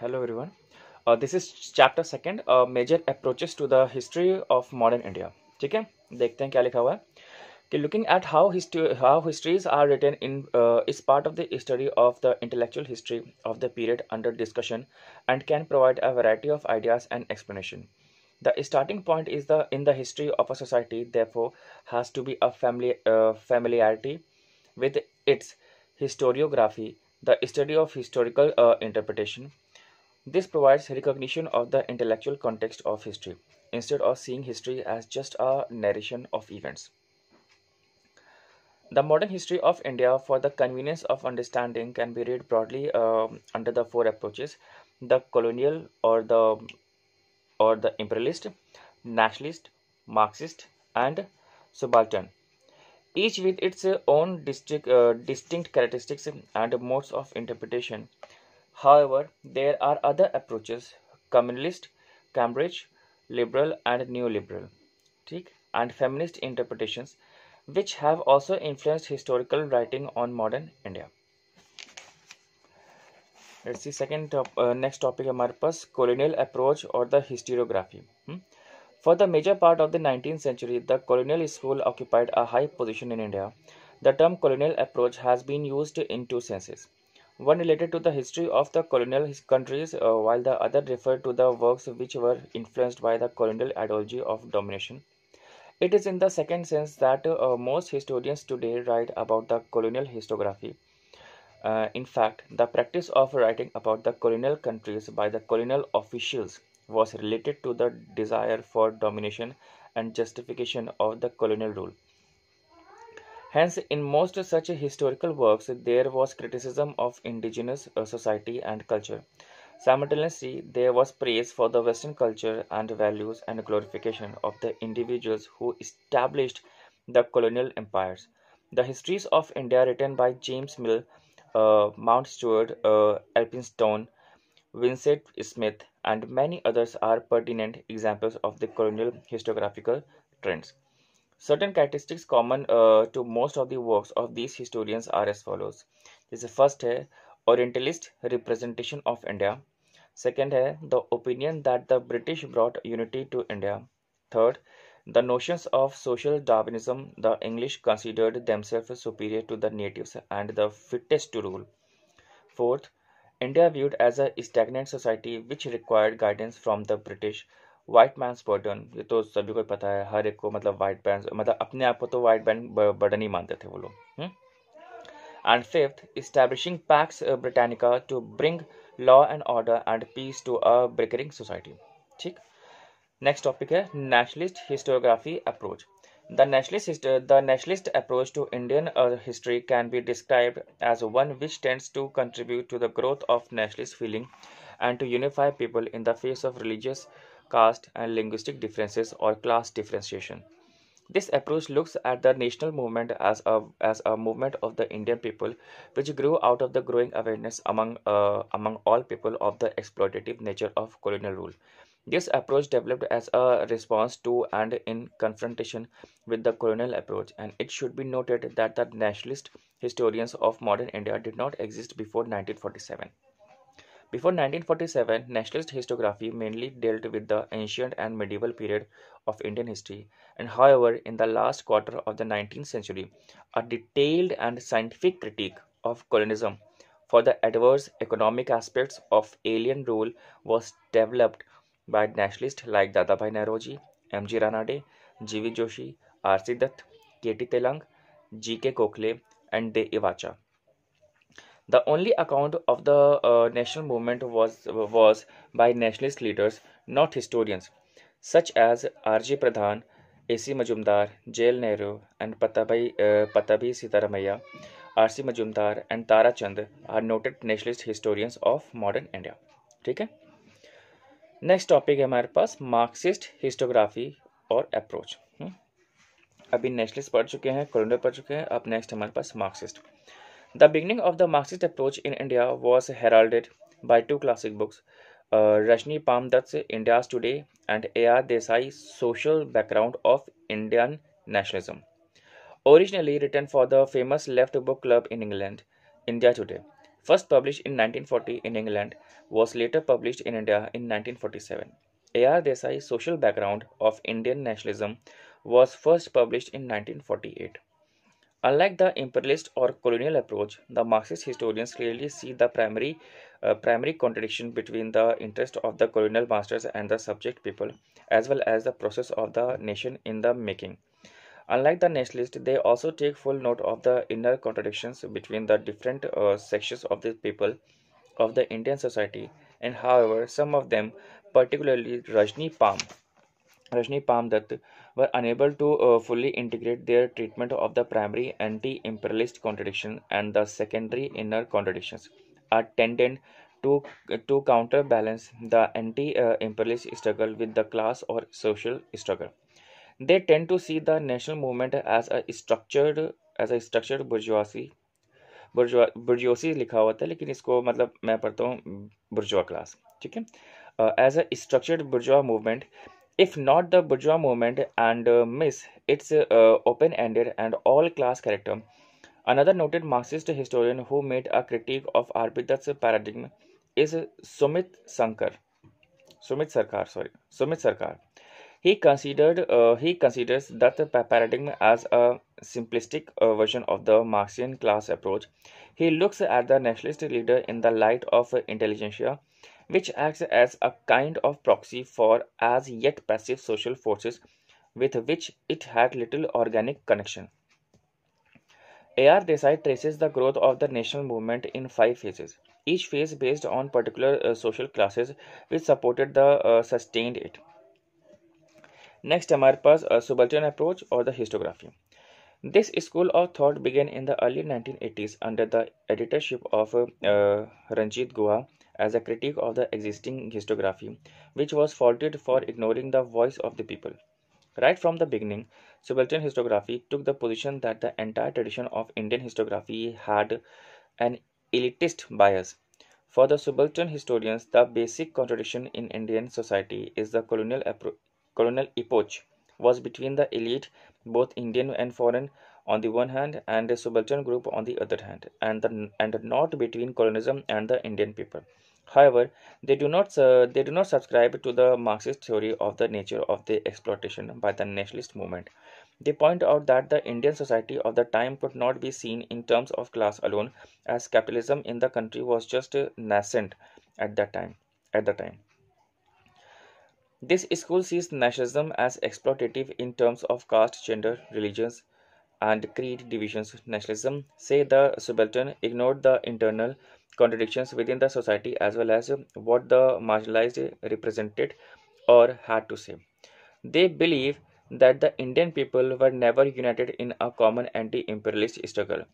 Hello everyone. Uh, this is chapter second uh, major approaches to the history of modern India. ठीक है देखते हैं क्या लिखा हुआ है कि looking at how history how histories are written in uh, is part of the study of the intellectual history of the period under discussion and can provide a variety of ideas and explanation. The starting point is the in the history of a society therefore has to be a family uh, familiarity with its historiography, the study of historical uh, interpretation. This provides recognition of the intellectual context of history instead of seeing history as just a narration of events. The modern history of India, for the convenience of understanding, can be read broadly um, under the four approaches: the colonial, or the or the imperialist, nationalist, Marxist, and subaltern, each with its own uh, distinct characteristics and modes of interpretation. However, there are other approaches: communalist, Cambridge, liberal, and neoliberal, ठीक, and feminist interpretations, which have also influenced historical writing on modern India. Let's see second top, uh, next topic हमारे पास colonial approach or the historiography. Hmm? For the major part of the 19th century, the colonial school occupied a high position in India. The term colonial approach has been used in two senses. One related to the history of the colonial countries, uh, while the other referred to the works which were influenced by the colonial ideology of domination. It is in the second sense that uh, most historians today write about the colonial historiography. Uh, in fact, the practice of writing about the colonial countries by the colonial officials was related to the desire for domination and justification of the colonial rule. Hence, in most such historical works, there was criticism of indigenous uh, society and culture. Simultaneously, there was praise for the Western culture and values and glorification of the individuals who established the colonial empires. The histories of India, written by James Mill, uh, Mount uh, Elphinstone, Vincent Smith, and many others, are pertinent examples of the colonial historiographical trends. Certain characteristics common uh, to most of the works of these historians are as follows. जैसे first है Orientalist representation of India. Second है the opinion that the British brought unity to India. Third, the notions of social Darwinism. The English considered themselves superior to the natives and the fittest to rule. Fourth, India viewed as a stagnant society which required guidance from the British. White man's burden ये तो सभी को ही पता है हर एक को मतलब white band मतलब अपने आप को तो वाइट बैंड बर्डन ही मानते थे वो लोग and fifth establishing pax Britannica to bring law and order and peace to a bickering society ठीक नेक्स्ट टॉपिक है nationalist historiography approach nationalist, the nationalist approach to Indian uh, history can be described as one which tends to contribute to the growth of nationalist feeling and to unify people in the face of religious, caste, and linguistic differences or class differentiation. This approach looks at the national movement as a as a movement of the Indian people, which grew out of the growing awareness among uh, among all people of the exploitative nature of colonial rule. This approach developed as a response to and in confrontation with the colonial approach, and it should be noted that the nationalist historians of modern India did not exist before 1947. Before 1947, nationalist historiography mainly dealt with the ancient and medieval period of Indian history, and however, in the last quarter of the 19th century, a detailed and scientific critique of colonialism for the adverse economic aspects of alien rule was developed by nationalists like Dadabhai Naoroji, M.G. Ranade, G.V. Joshi, R.C. Dutt, K.T. Telang, G.K. Gokhale, and D.E. Wacha. The only account of the uh, national movement was was by nationalist leaders, not historians, such as R.J. Pradhan, A.C. Majumdar, J.L. Nehru, and Patabhi, uh, Patabhi Sitaramaya, R.C. Majumdar, and Tara Chand are noted nationalist historians of modern India. ठीक है next topic है हमारे पास Marxist historiography और approach अभी nationalist पढ़ चुके हैं कॉलोनियल पढ़ चुके हैं अब नेक्स्ट हमारे पास Marxist The beginning of the Marxist approach in India was heralded by two classic books, uh, Rajni Palme Dutt's India's Today and A.R. Desai's Social Background of Indian Nationalism. Originally written for the famous Left Book Club in England, India Today, first published in 1940 in England, was later published in India in 1947. A.R. Desai's Social Background of Indian Nationalism was first published in 1948. Unlike the imperialist or colonial approach, the Marxist historians clearly see the primary uh, primary contradiction between the interest of the colonial masters and the subject people, as well as the process of the nation in the making. Unlike the nationalists, they also take full note of the inner contradictions between the different uh, sections of the people of the Indian society, and however, some of them, particularly Rajni Palm, Rajni Palme Dutt, were unable to uh, fully integrate their treatment of the primary anti-imperialist contradiction and the secondary inner contradictions are tended to, to counterbalance the anti-imperialist struggle with the class or social struggle. They tend to see the national movement as a structured as a structured bourgeoisie bourgeoisie लिखा हुआ था लेकिन इसको मतलब मैं पढ़ता हूँ बुर्जुआ class ठीक है as a structured bourgeois movement if not the bourgeois movement and uh, miss its uh, open-ended and all-class character Another noted Marxist historian who made a critique of R.P. Dutt's paradigm is Sumit Sarkar. Sumit Sarkar, sorry, Sumit Sarkar. He considered uh, he considers that paradigm as a simplistic uh, version of the Marxian class approach. He looks at the nationalist leader in the light of intelligentsia, which acts as a kind of proxy for as yet passive social forces with which it had little organic connection. A.R. Desai traces the growth of the national movement in five phases, each phase based on particular uh, social classes which supported the uh, sustained it. Next, Amarpa's uh, subaltern approach or the historiography. This school of thought began in the early 1980s under the editorship of uh, Ranjit Guha, as a critique of the existing historiography, which was faulted for ignoring the voice of the people. Right from the beginning, subaltern historiography took the position that the entire tradition of Indian historiography had an elitist bias. For the subaltern historians, the basic contradiction in Indian society is the colonial, colonial epoch was between the elite, both Indian and foreign, on the one hand, and the subaltern group on the other hand, and, the, and not between colonialism and the Indian people. However, they do not uh, they do not subscribe to the Marxist theory of the nature of the exploitation by the nationalist movement. They point out that the Indian society of the time could not be seen in terms of class alone, as capitalism in the country was just uh, nascent at that time. At the time. This school sees nationalism as exploitative in terms of caste, gender, religions, and creed divisions. Nationalism, say the subaltern, ignored the internal contradictions within the society as well as what the marginalized represented or had to say. They believe that the Indian people were never united in a common anti-imperialist struggle,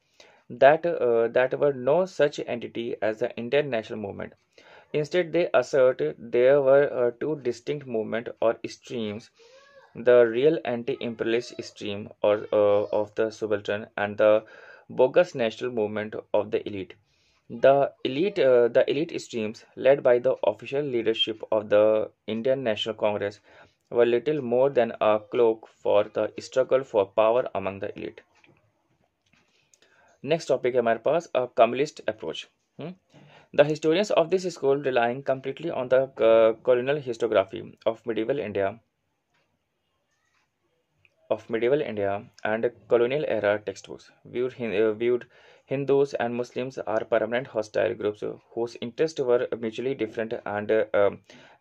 that, uh, that were no such entity as the Indian national movement. Instead, they assert there were uh, two distinct movements or streams the real anti-imperialist stream or uh, of the subaltern and the bogus national movement of the elite the elite, uh, the elite streams, led by the official leadership of the Indian National Congress, were little more than a cloak for the struggle for power among the elite. Next topic है हमारे पास a communist approach. Hmm? The historians of this school relying completely on the uh, colonial historiography of medieval India of medieval India and colonial era textbooks viewed, uh, viewed Hindus and Muslims are permanent hostile groups whose interests were mutually different and uh,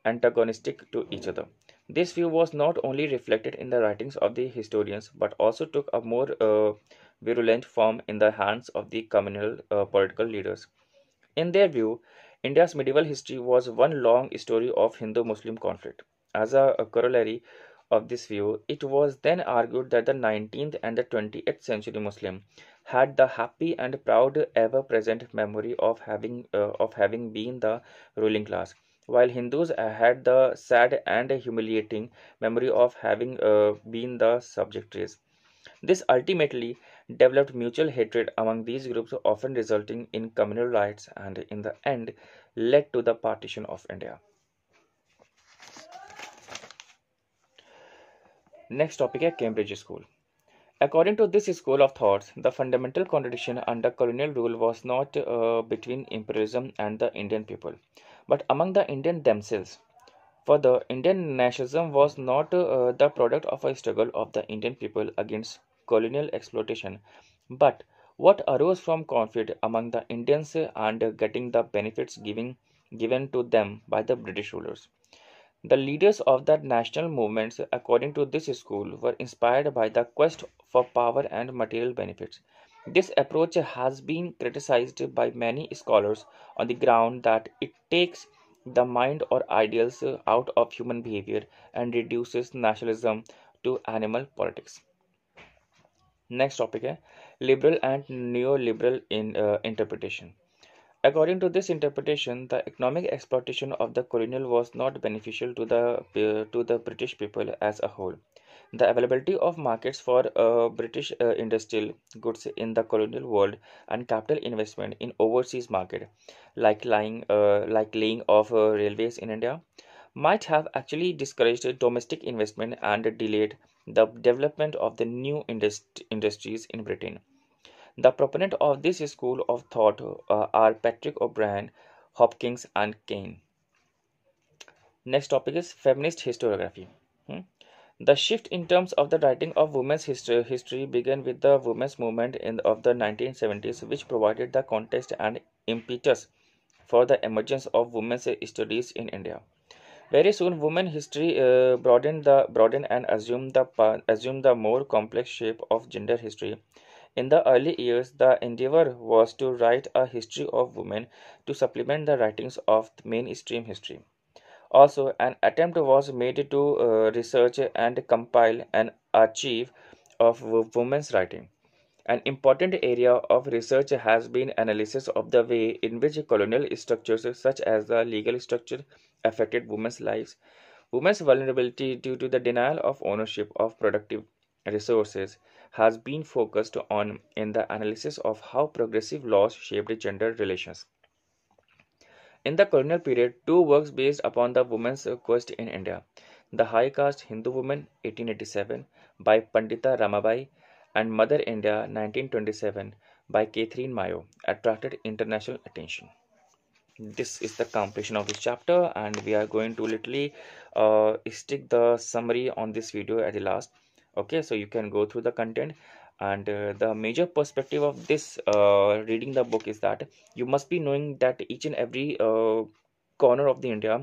antagonistic to each other. This view was not only reflected in the writings of the historians but also took a more uh, virulent form in the hands of the communal uh, political leaders. In their view, India's medieval history was one long story of Hindu Muslim conflict. As a, a corollary, of this view, it was then argued that the 19th and the 20th century Muslim had the happy and proud ever-present memory of having uh, of having been the ruling class, while Hindus had the sad and humiliating memory of having uh, been the subject race. This ultimately developed mutual hatred among these groups, often resulting in communal riots and, in the end, led to the partition of India. Next topic is Cambridge School. According to this school of thought, the fundamental contradiction under colonial rule was not uh, between imperialism and the Indian people, but among the Indian themselves. Further, Indian nationalism was not uh, the product of a struggle of the Indian people against colonial exploitation, but what arose from conflict among the Indians and getting the benefits giving, given to them by the British rulers. The leaders of the national movements, according to this school, were inspired by the quest for power and material benefits. This approach has been criticized by many scholars on the ground that it takes the mind or ideals out of human behavior and reduces nationalism to animal politics. Next topic है liberal and neoliberal in uh, interpretation. According to this interpretation, the economic exploitation of the colonial was not beneficial to the uh, to the British people as a whole. The availability of markets for uh, British uh, industrial goods in the colonial world and capital investment in overseas market, like lying, uh, like laying of uh, railways in India, might have actually discouraged domestic investment and delayed the development of the new indust- industries in Britain. The proponents of this school of thought uh, are Patrick O'Brien, Hopkins, and Cain. Next topic is feminist historiography. Hmm? The shift in terms of the writing of women's history, history began with the women's movement in of the 1970s, which provided the context and impetus for the emergence of women's studies in India. Very soon, women history uh, broadened the broadened and assumed the assumed the more complex shape of gender history. In the early years, the endeavor was to write a history of women to supplement the writings of mainstream history. Also, an attempt was made to uh, research and compile an archive of women's writing. An important area of research has been analysis of the way in which colonial structures such as the legal structure affected women's lives. Women's vulnerability due to the denial of ownership of productive resources has been focused on in the analysis of how progressive laws shaped gender relations. In the colonial period, two works based upon the women's quest in India The High Caste Hindu Woman 1887 by Pandita Ramabai and Mother India 1927 by Katherine Mayo attracted international attention. This is the completion of this chapter, and we are going to literally uh, stick the summary on this video at the last Okay, so you can go through the content and uh, the major perspective of this uh, reading the book is that you must be knowing that each and every uh, corner of the india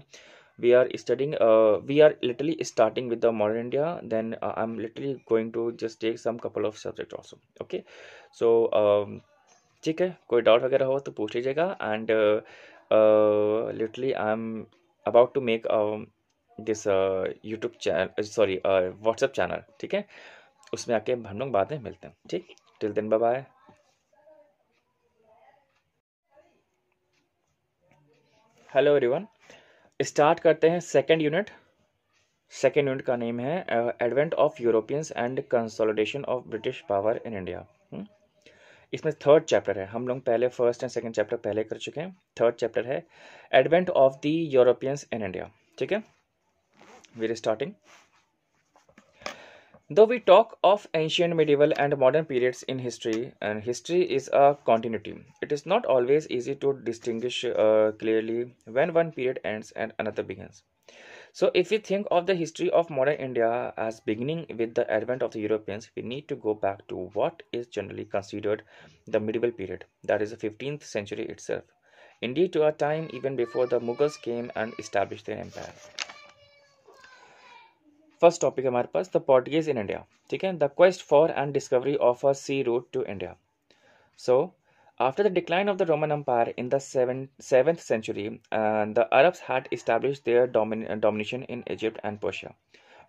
we are studying uh, we are literally starting with the modern india then uh, i'm literally going to just take some couple of subjects also okay so um, ठीक है कोई doubt वगैरह हो तो पूछ लीजिएगा and literally I am about to make this YouTube channel sorry WhatsApp channel ठीक है? उसमें आके हम लोग बाद में मिलते हैं, ठीक? Till then bye hello everyone start करते हैं सेकेंड यूनिट सेकेंड यूनिट का नेम है advent of Europeans and consolidation of British power in India इसमें थर्ड चैप्टर है। हम लोग पहले फ़र्स्ट एंड सेकेंड चैप्टर पहले कर चुके हैं। थर्ड चैप्टर है advent of the Europeans in India ठीक है? we are starting. Though we talk of ancient medieval and modern periods in history and history is a continuity it is not always easy to distinguish uh, clearly when one period ends and another begins. So if we think of the history of modern india as beginning with the advent of the europeans we need to go back to what is generally considered the medieval period that is the 15th century itself. Indeed to a time even before the mughals came and established their empire. First topic हमारे पास the Portuguese in India ठीक है the quest for and discovery of a sea route to India so After the decline of the Roman Empire in the 7th century, uh, the Arabs had established their domin domination in Egypt and Persia.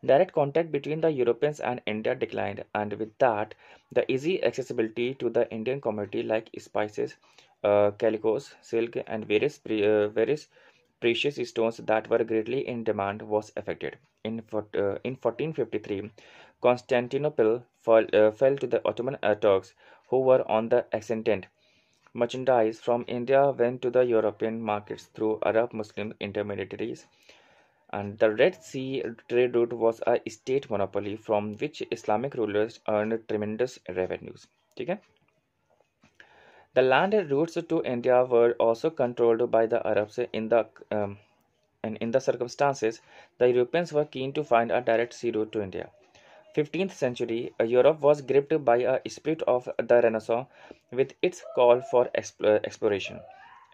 Direct contact between the Europeans and India declined, and with that, the easy accessibility to the Indian community like spices, uh, calicos, silk, and various, uh, various precious stones that were greatly in demand was affected. In, uh, in 1453, Constantinople uh, fell to the Ottoman Turks, who were on the ascendant. Merchandise from India went to the European markets through Arab Muslim intermediaries, and the Red Sea trade route was a state monopoly from which Islamic rulers earned tremendous revenues. Okay? The land routes to India were also controlled by the Arabs in the um, and in the circumstances, the Europeans were keen to find a direct sea route to India. 15th century, Europe was gripped by a spirit of the Renaissance with its call for exploration.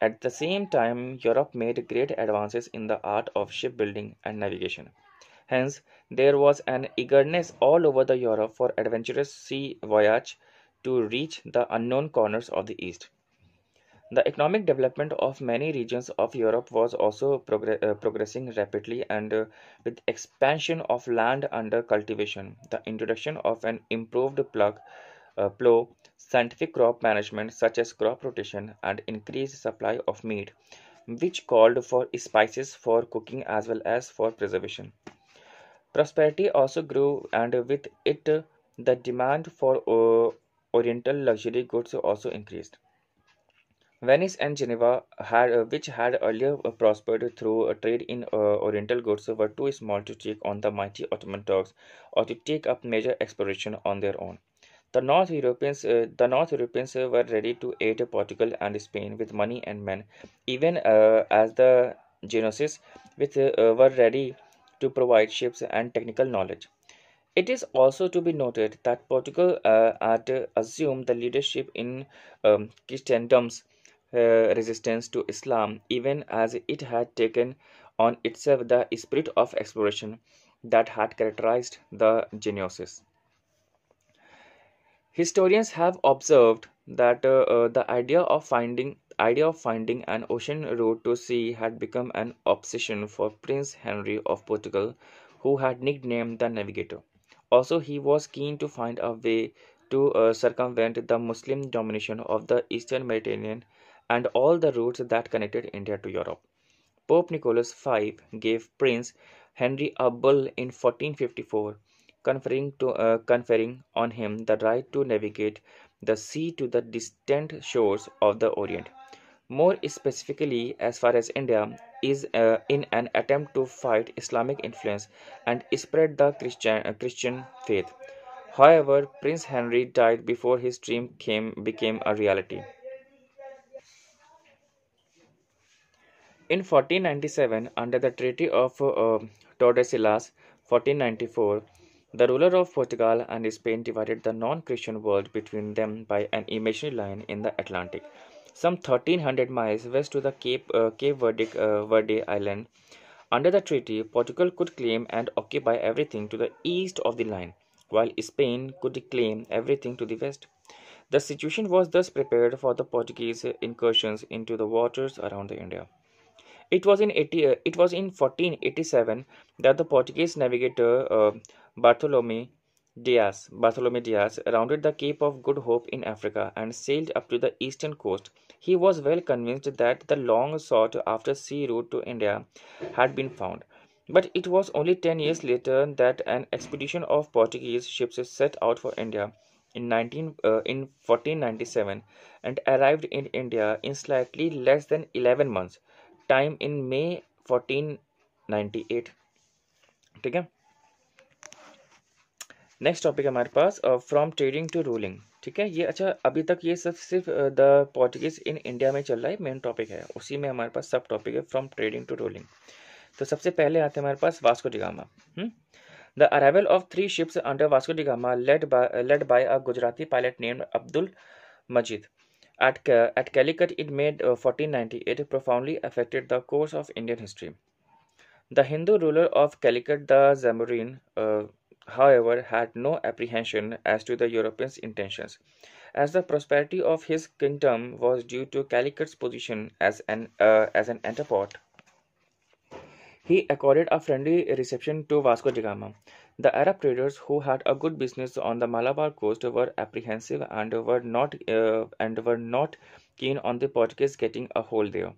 At the same time, Europe made great advances in the art of shipbuilding and navigation. Hence, there was an eagerness all over the Europe for adventurous sea voyage to reach the unknown corners of the East. The economic development of many regions of Europe was also uh, progressing rapidly and uh, with expansion of land under cultivation, the introduction of an improved plug, uh, plow, scientific crop management such as crop rotation and increased supply of meat, which called for spices for cooking as well as for preservation. Prosperity also grew and with it the demand for uh, oriental luxury goods also increased. Venice and Geneva, had, uh, which had earlier uh, prospered through trade in uh, Oriental goods, were too small to take on the mighty Ottoman Turks or to take up major exploration on their own. The North Europeans, uh, the North Europeans were ready to aid Portugal and Spain with money and men, even uh, as the Genoese with, uh, were ready to provide ships and technical knowledge. It is also to be noted that Portugal had assumed the leadership in um, Christendom's uh, resistance to Islam, even as it had taken on itself the spirit of exploration that had characterized the Genoese. Historians have observed that uh, uh, the idea of finding idea of finding an ocean route to sea had become an obsession for Prince Henry of Portugal, who had nicknamed the Navigator. Also, he was keen to find a way to uh, circumvent the Muslim domination of the Eastern Mediterranean and all the routes that connected India to Europe. Pope Nicholas V gave Prince Henry a bull in 1454, conferring, to, uh, conferring on him the right to navigate the sea to the distant shores of the Orient. More specifically, as far as India is uh, in an attempt to fight Islamic influence and spread the Christian, uh, Christian faith. However, Prince Henry died before his dream came, became a reality. In 1497, under the Treaty of uh, Tordesillas, 1494, the ruler of Portugal and Spain divided the non-Christian world between them by an imaginary line in the Atlantic, some 1300 miles west to the Cape, uh, Cape Verde, uh, Verde Island. Under the treaty, Portugal could claim and occupy everything to the east of the line, while Spain could claim everything to the west. The situation was thus prepared for the Portuguese incursions into the waters around India. It was in 80, uh, it was in 1487 that the Portuguese navigator uh, Bartolome Diaz, Bartolome Diaz rounded the Cape of Good Hope in Africa and sailed up to the eastern coast. He was well convinced that the long sought after sea route to India had been found. But it was only 10 years later that an expedition of Portuguese ships set out for India in 19 uh, in 1497 and arrived in India in slightly less than 11 months time in मे 1498 ठीक है next topic हमारे पास from trading to ruling ठीक है? ये अच्छा अभी तक ये सब सिर्फ़ द पोर्टुगीज इन इंडिया में चल रहा है मेन टॉपिक है। उसी में हमारे पास सब टॉपिक है फ्रॉम ट्रेडिंग टू रूलिंग तो सबसे पहले आते हैं हमारे पास Vasco da Gama the arrival of three ships under Vasco da Gama led by led by a Gujarati pilot named Abdul Majid. At, at Calicut in May uh, 1498 profoundly affected the course of Indian history. The Hindu ruler of Calicut, the Zamorin, uh, however, had no apprehension as to the Europeans' intentions, as the prosperity of his kingdom was due to Calicut's position as an, uh, as an entrepot. He accorded a friendly reception to Vasco da Gama, the Arab traders who had a good business on the Malabar coast were apprehensive and were not uh, and were not keen on the Portuguese getting a hold there.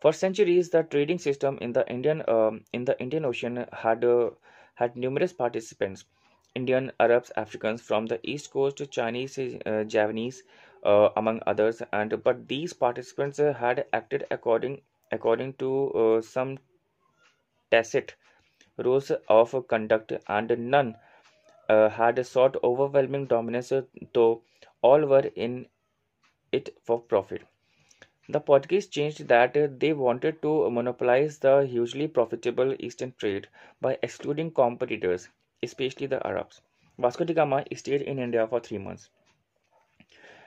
For centuries, the trading system in the Indian uh, in the Indian Ocean had uh, had numerous participants: Indian, Arabs, Africans from the east coast, Chinese, uh, Javanese, uh, among others. And but these participants had acted according according to uh, some tacit rules of conduct, and none uh, had sought overwhelming dominance, though all were in it for profit. The Portuguese changed that they wanted to monopolize the hugely profitable Eastern trade by excluding competitors, especially the Arabs. Vasco da Gama stayed in India for three months.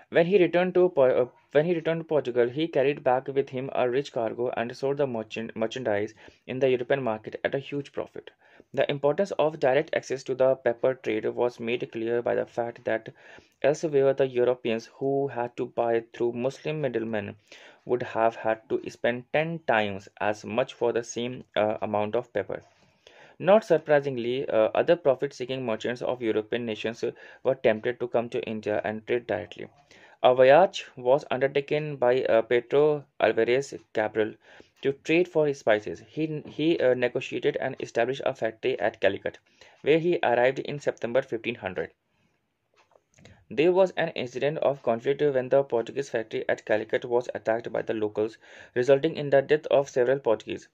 When he returned to uh, when he returned to Portugal, he carried back with him a rich cargo and sold the merchant, merchandise in the European market at a huge profit. The importance of direct access to the pepper trade was made clear by the fact that elsewhere the Europeans who had to buy through Muslim middlemen would have had to spend 10 times as much for the same uh, amount of pepper. Not surprisingly, uh, other profit seeking merchants of European nations were tempted to come to India and trade directly. A voyage was undertaken by uh, Pedro Alvarez Cabral to trade for spices. He, he uh, negotiated and established a factory at Calicut, where he arrived in September 1500. There was an incident of conflict when the Portuguese factory at Calicut was attacked by the locals, resulting in the death of several Portuguese.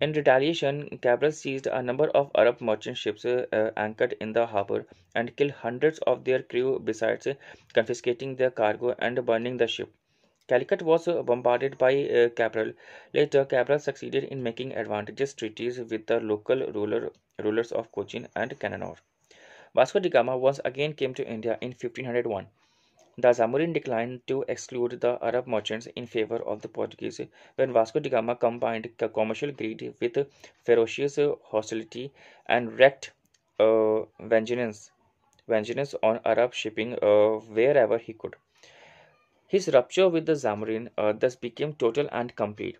In retaliation, Cabral seized a number of Arab merchant ships uh, anchored in the harbor and killed hundreds of their crew besides confiscating their cargo and burning the ship. Calicut was uh, bombarded by uh, Cabral. Later, Cabral succeeded in making advantageous treaties with the local ruler, rulers of Cochin and Cannanore. Vasco da Gama once again came to India in 1501. The Zamorin declined to exclude the Arab merchants in favor of the Portuguese when Vasco da Gama combined commercial greed with ferocious hostility and wreaked uh, vengeance, vengeance on Arab shipping uh, wherever he could. His rupture with the Zamorin uh, thus became total and complete.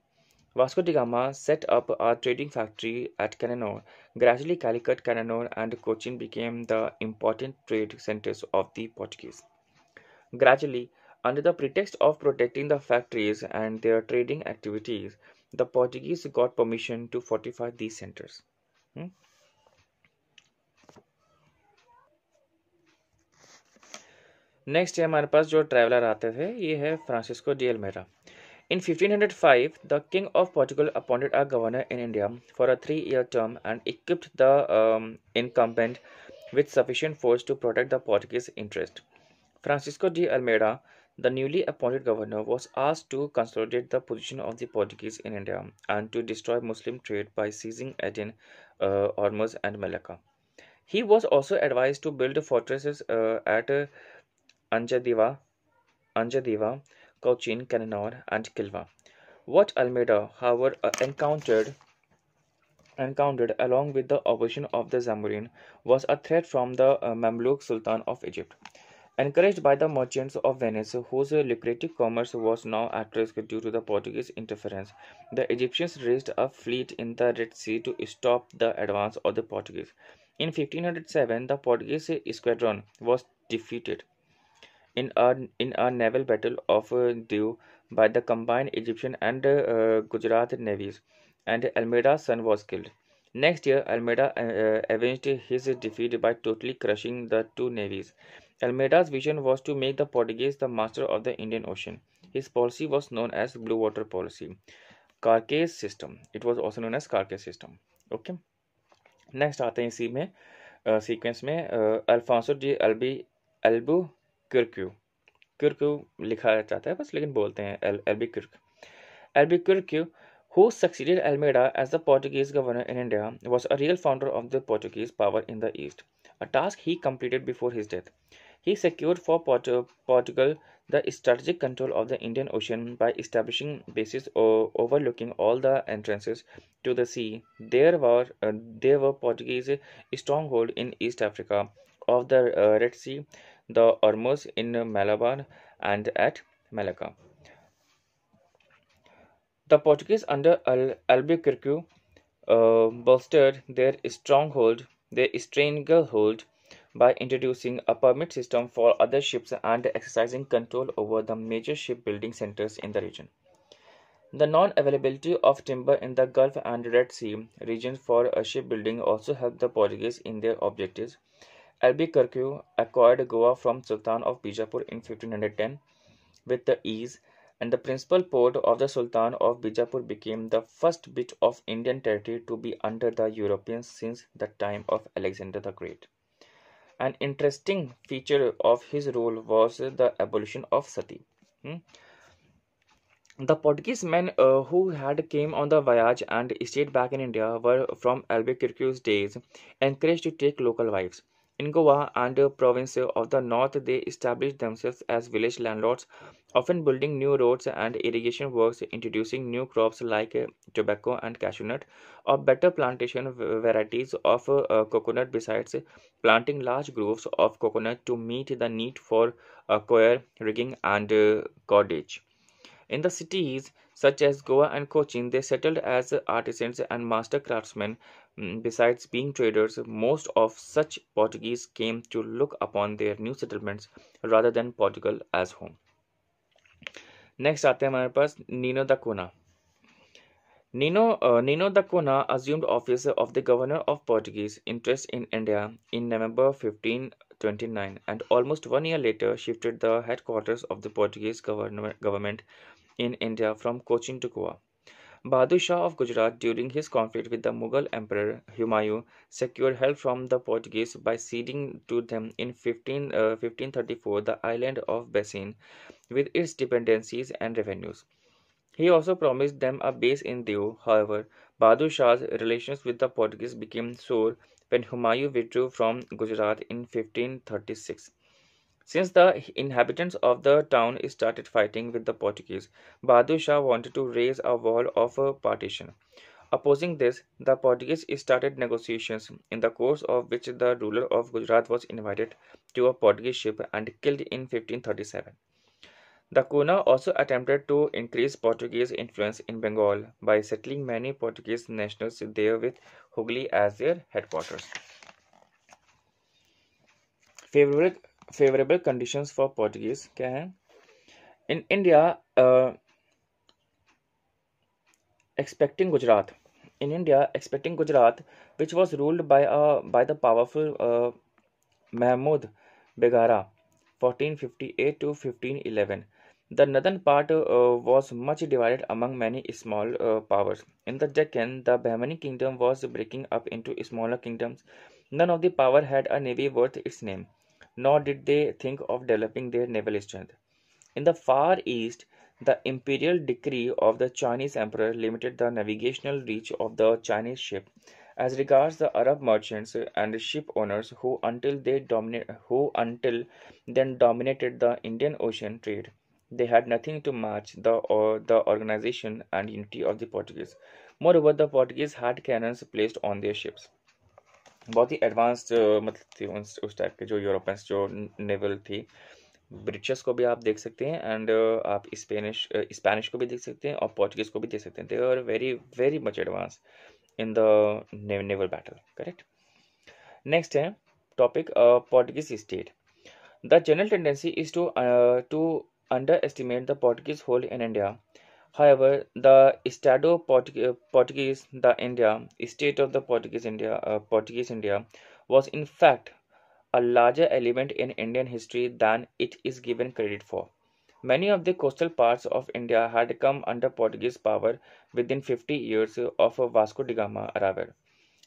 Vasco da Gama set up a trading factory at Cannanore. Gradually, Calicut, Cannanore, and Cochin became the important trade centers of the Portuguese. Gradually, under the pretext of protecting the factories and their trading activities, the Portuguese got permission to fortify these centers. Hmm? Next है हमारे पास जो traveller आते थे ये है Francisco de एलमेरा In 1505, the King of Portugal appointed a governor in India for a three year term and equipped the um, incumbent with sufficient force to protect the Portuguese interest. Francisco de Almeida, the newly appointed governor, was asked to consolidate the position of the Portuguese in India and to destroy Muslim trade by seizing Aden, uh, Ormuz, and Malacca. He was also advised to build fortresses uh, at uh, Anjadiva, Anjadiva, Cochin, Cannanore, and Kilwa. What Almeida, however, uh, encountered encountered along with the opposition of the Zamorin was a threat from the uh, Mamluk Sultan of Egypt. Encouraged by the merchants of Venice, whose lucrative commerce was now at risk due to the Portuguese interference, the Egyptians raised a fleet in the Red Sea to stop the advance of the Portuguese. In 1507, the Portuguese squadron was defeated in a, in a naval battle of uh, Diu by the combined Egyptian and uh, Gujarat navies, and Almeida's son was killed. Next year, Almeida uh, avenged his defeat by totally crushing the two navies. Almeida's vision was to make the Portuguese the master of the Indian Ocean. His policy was known as Blue Water Policy. Carcase system. It was also known as Carcase system. Okay. Next आते हैं इसी में sequence में Alphonso D Elby एल्बू क्यूरक्यू क्यूरक्यू लिखा जाता है बस लेकिन बोलते हैं एल Elby क्यूर्क Elby क्यूरक्यू who succeeded Almeida as the Portuguese governor in India was a real founder of the Portuguese power in the East, a task he completed before his death. He secured for Portugal the strategic control of the Indian Ocean by establishing bases overlooking all the entrances to the sea. There were uh, there were Portuguese stronghold in East Africa of the uh, Red Sea, the Ormuz in Malabar, and at Malacca. The Portuguese under Al- Albuquerque uh, bolstered their stronghold, their stranglehold by introducing a permit system for other ships and exercising control over the major shipbuilding centers in the region. The non availability of timber in the Gulf and Red Sea regions for shipbuilding also helped the Portuguese in their objectives. Albuquerque acquired Goa from Sultan of Bijapur in 1510 with the ease and the principal port of the Sultan of Bijapur became the first bit of Indian territory to be under the Europeans since the time of Alexander the Great. An interesting feature of his rule was the abolition of sati. Hmm? The Portuguese men uh, who had came on the voyage and stayed back in India were from Albuquerque's days encouraged to take local wives. In Goa and the province of the north, they established themselves as village landlords, often building new roads and irrigation works, introducing new crops like uh, tobacco and cashew nut, or better plantation varieties of uh, coconut, besides planting large groves of coconut to meet the need for uh, coir, rigging, and cordage. In the cities such as Goa and Cochin, they settled as artisans and master craftsmen. Mm, besides being traders, most of such Portuguese came to look upon their new settlements rather than Portugal as home. Next आते हैं हमारे पास Nino da Cunha Nino, uh, Nino da Cunha assumed office of the governor of Portuguese interest in India in November 1529 and almost one year later shifted the headquarters of the Portuguese government in India from Cochin to Goa. Bahadur Shah of Gujarat, during his conflict with the Mughal Emperor Humayun, secured help from the Portuguese by ceding to them in 15, uh, 1534 the island of Bassein with its dependencies and revenues. He also promised them a base in Diu. However, Bahadur Shah's relations with the Portuguese became sour when Humayun withdrew from Gujarat in 1536. Since the inhabitants of the town started fighting with the Portuguese, Bahadur Shah wanted to raise a wall of a partition. Opposing this, the Portuguese started negotiations, in the course of which the ruler of Gujarat was invited to a Portuguese ship and killed in 1537. The Cunha also attempted to increase Portuguese influence in Bengal by settling many Portuguese nationals there with Hooghly as their headquarters. Favorable favorable conditions for Portuguese क्या है in India uh, expecting Gujarat in India expecting Gujarat which was ruled by uh, by the powerful uh, Mahmud Begara 1458 to 1511 the northern part uh, was much divided among many small uh, powers. In the Deccan, the Bahmani kingdom was breaking up into smaller kingdoms. None of the power had a navy worth its name nor did they think of developing their naval strength. In the Far East, the imperial decree of the Chinese emperor limited the navigational reach of the Chinese ship. As regards the Arab merchants and ship owners who until they who until then dominated the Indian Ocean trade, they had nothing to match the or the organization and unity of the Portuguese. Moreover, the Portuguese had cannons placed on their ships. बहुत ही advanced मतलब थी उस type के जो Europeans जो naval थी। British को भी आप देख सकते हैं एंड आप स्पेनिश स्पेनिश को भी देख सकते हैं और पोर्चुगीज को भी देख सकते हैं। They are very very much advance in the naval battle correct next है topic Portuguese state the general tendency is to to underestimate the Portuguese hold in India However, the Estado Portuguese, the India state of the Portuguese India, uh, Portuguese India, was in fact a larger element in Indian history than it is given credit for. Many of the coastal parts of India had come under Portuguese power within 50 years of Vasco da Gama arrival.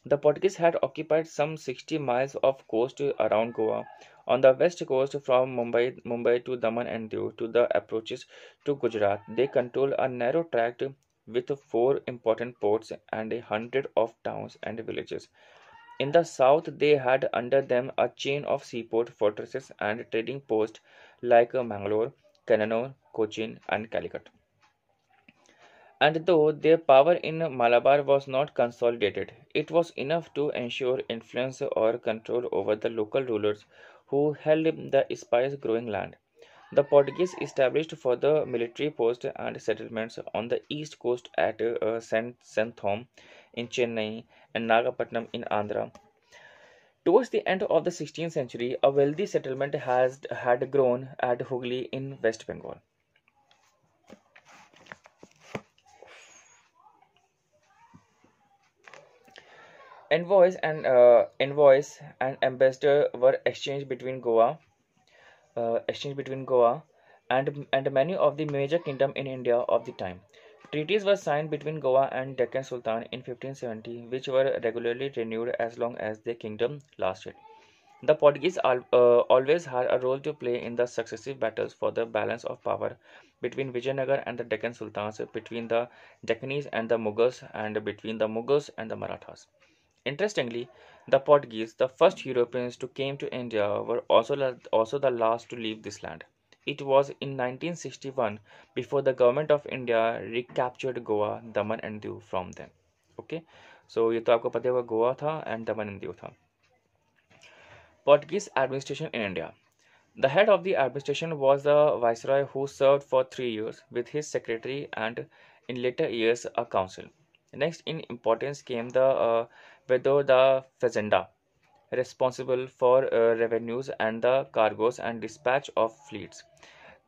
The Portuguese had occupied some 60 miles of coast around Goa on the west coast from Mumbai, Mumbai to Daman and Diu to the approaches to Gujarat, they controlled a narrow tract with four important ports and a hundred of towns and villages. In the south, they had under them a chain of seaport fortresses and trading posts like Mangalore, Cannanore, Cochin, and Calicut. And though their power in Malabar was not consolidated, it was enough to ensure influence or control over the local rulers who held the spice growing land. The Portuguese established further military posts and settlements on the east coast at uh, Santhom in Chennai and Nagapattinam in Andhra. Towards the end of the 16th century, a wealthy settlement has had grown at Hooghly in West Bengal. Envoys and uh, envoys and ambassador were exchanged between Goa, uh, exchanged between Goa and, and many of the major kingdom in India of the time. Treaties were signed between Goa and Deccan Sultan in 1570, which were regularly renewed as long as the kingdom lasted. The Portuguese uh, always had a role to play in the successive battles for the balance of power between Vijayanagar and the Deccan Sultans, between the Deccans and the Mughals, and between the Mughals and the Marathas. Interestingly, the Portuguese, the first Europeans to came to India, were also, also the last to leave this land. It was in 1961 before the government of India recaptured Goa, Daman and Diu from them. Okay, so ये तो आपको पता होगा गोवा था and Daman and Diu था. Portuguese administration in India. The head of the administration was the viceroy who served for three years with his secretary and in later years a council. Next in importance came the Vedor da Fazenda, responsible for uh, revenues and the cargoes and dispatch of fleets.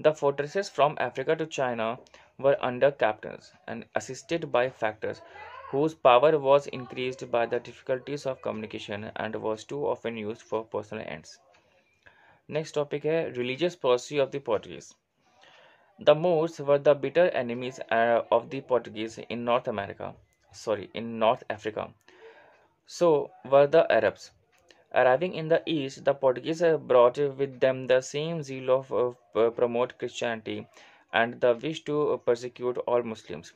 The fortresses from Africa to China were under captains and assisted by factors whose power was increased by the difficulties of communication and was too often used for personal ends. Next topic is religious policy of the Portuguese. The Moors were the bitter enemies uh, of the Portuguese in North America, sorry, in North Africa. So were the Arabs. Arriving in the East, the Portuguese brought with them the same zeal of uh, promote Christianity and the wish to persecute all Muslims.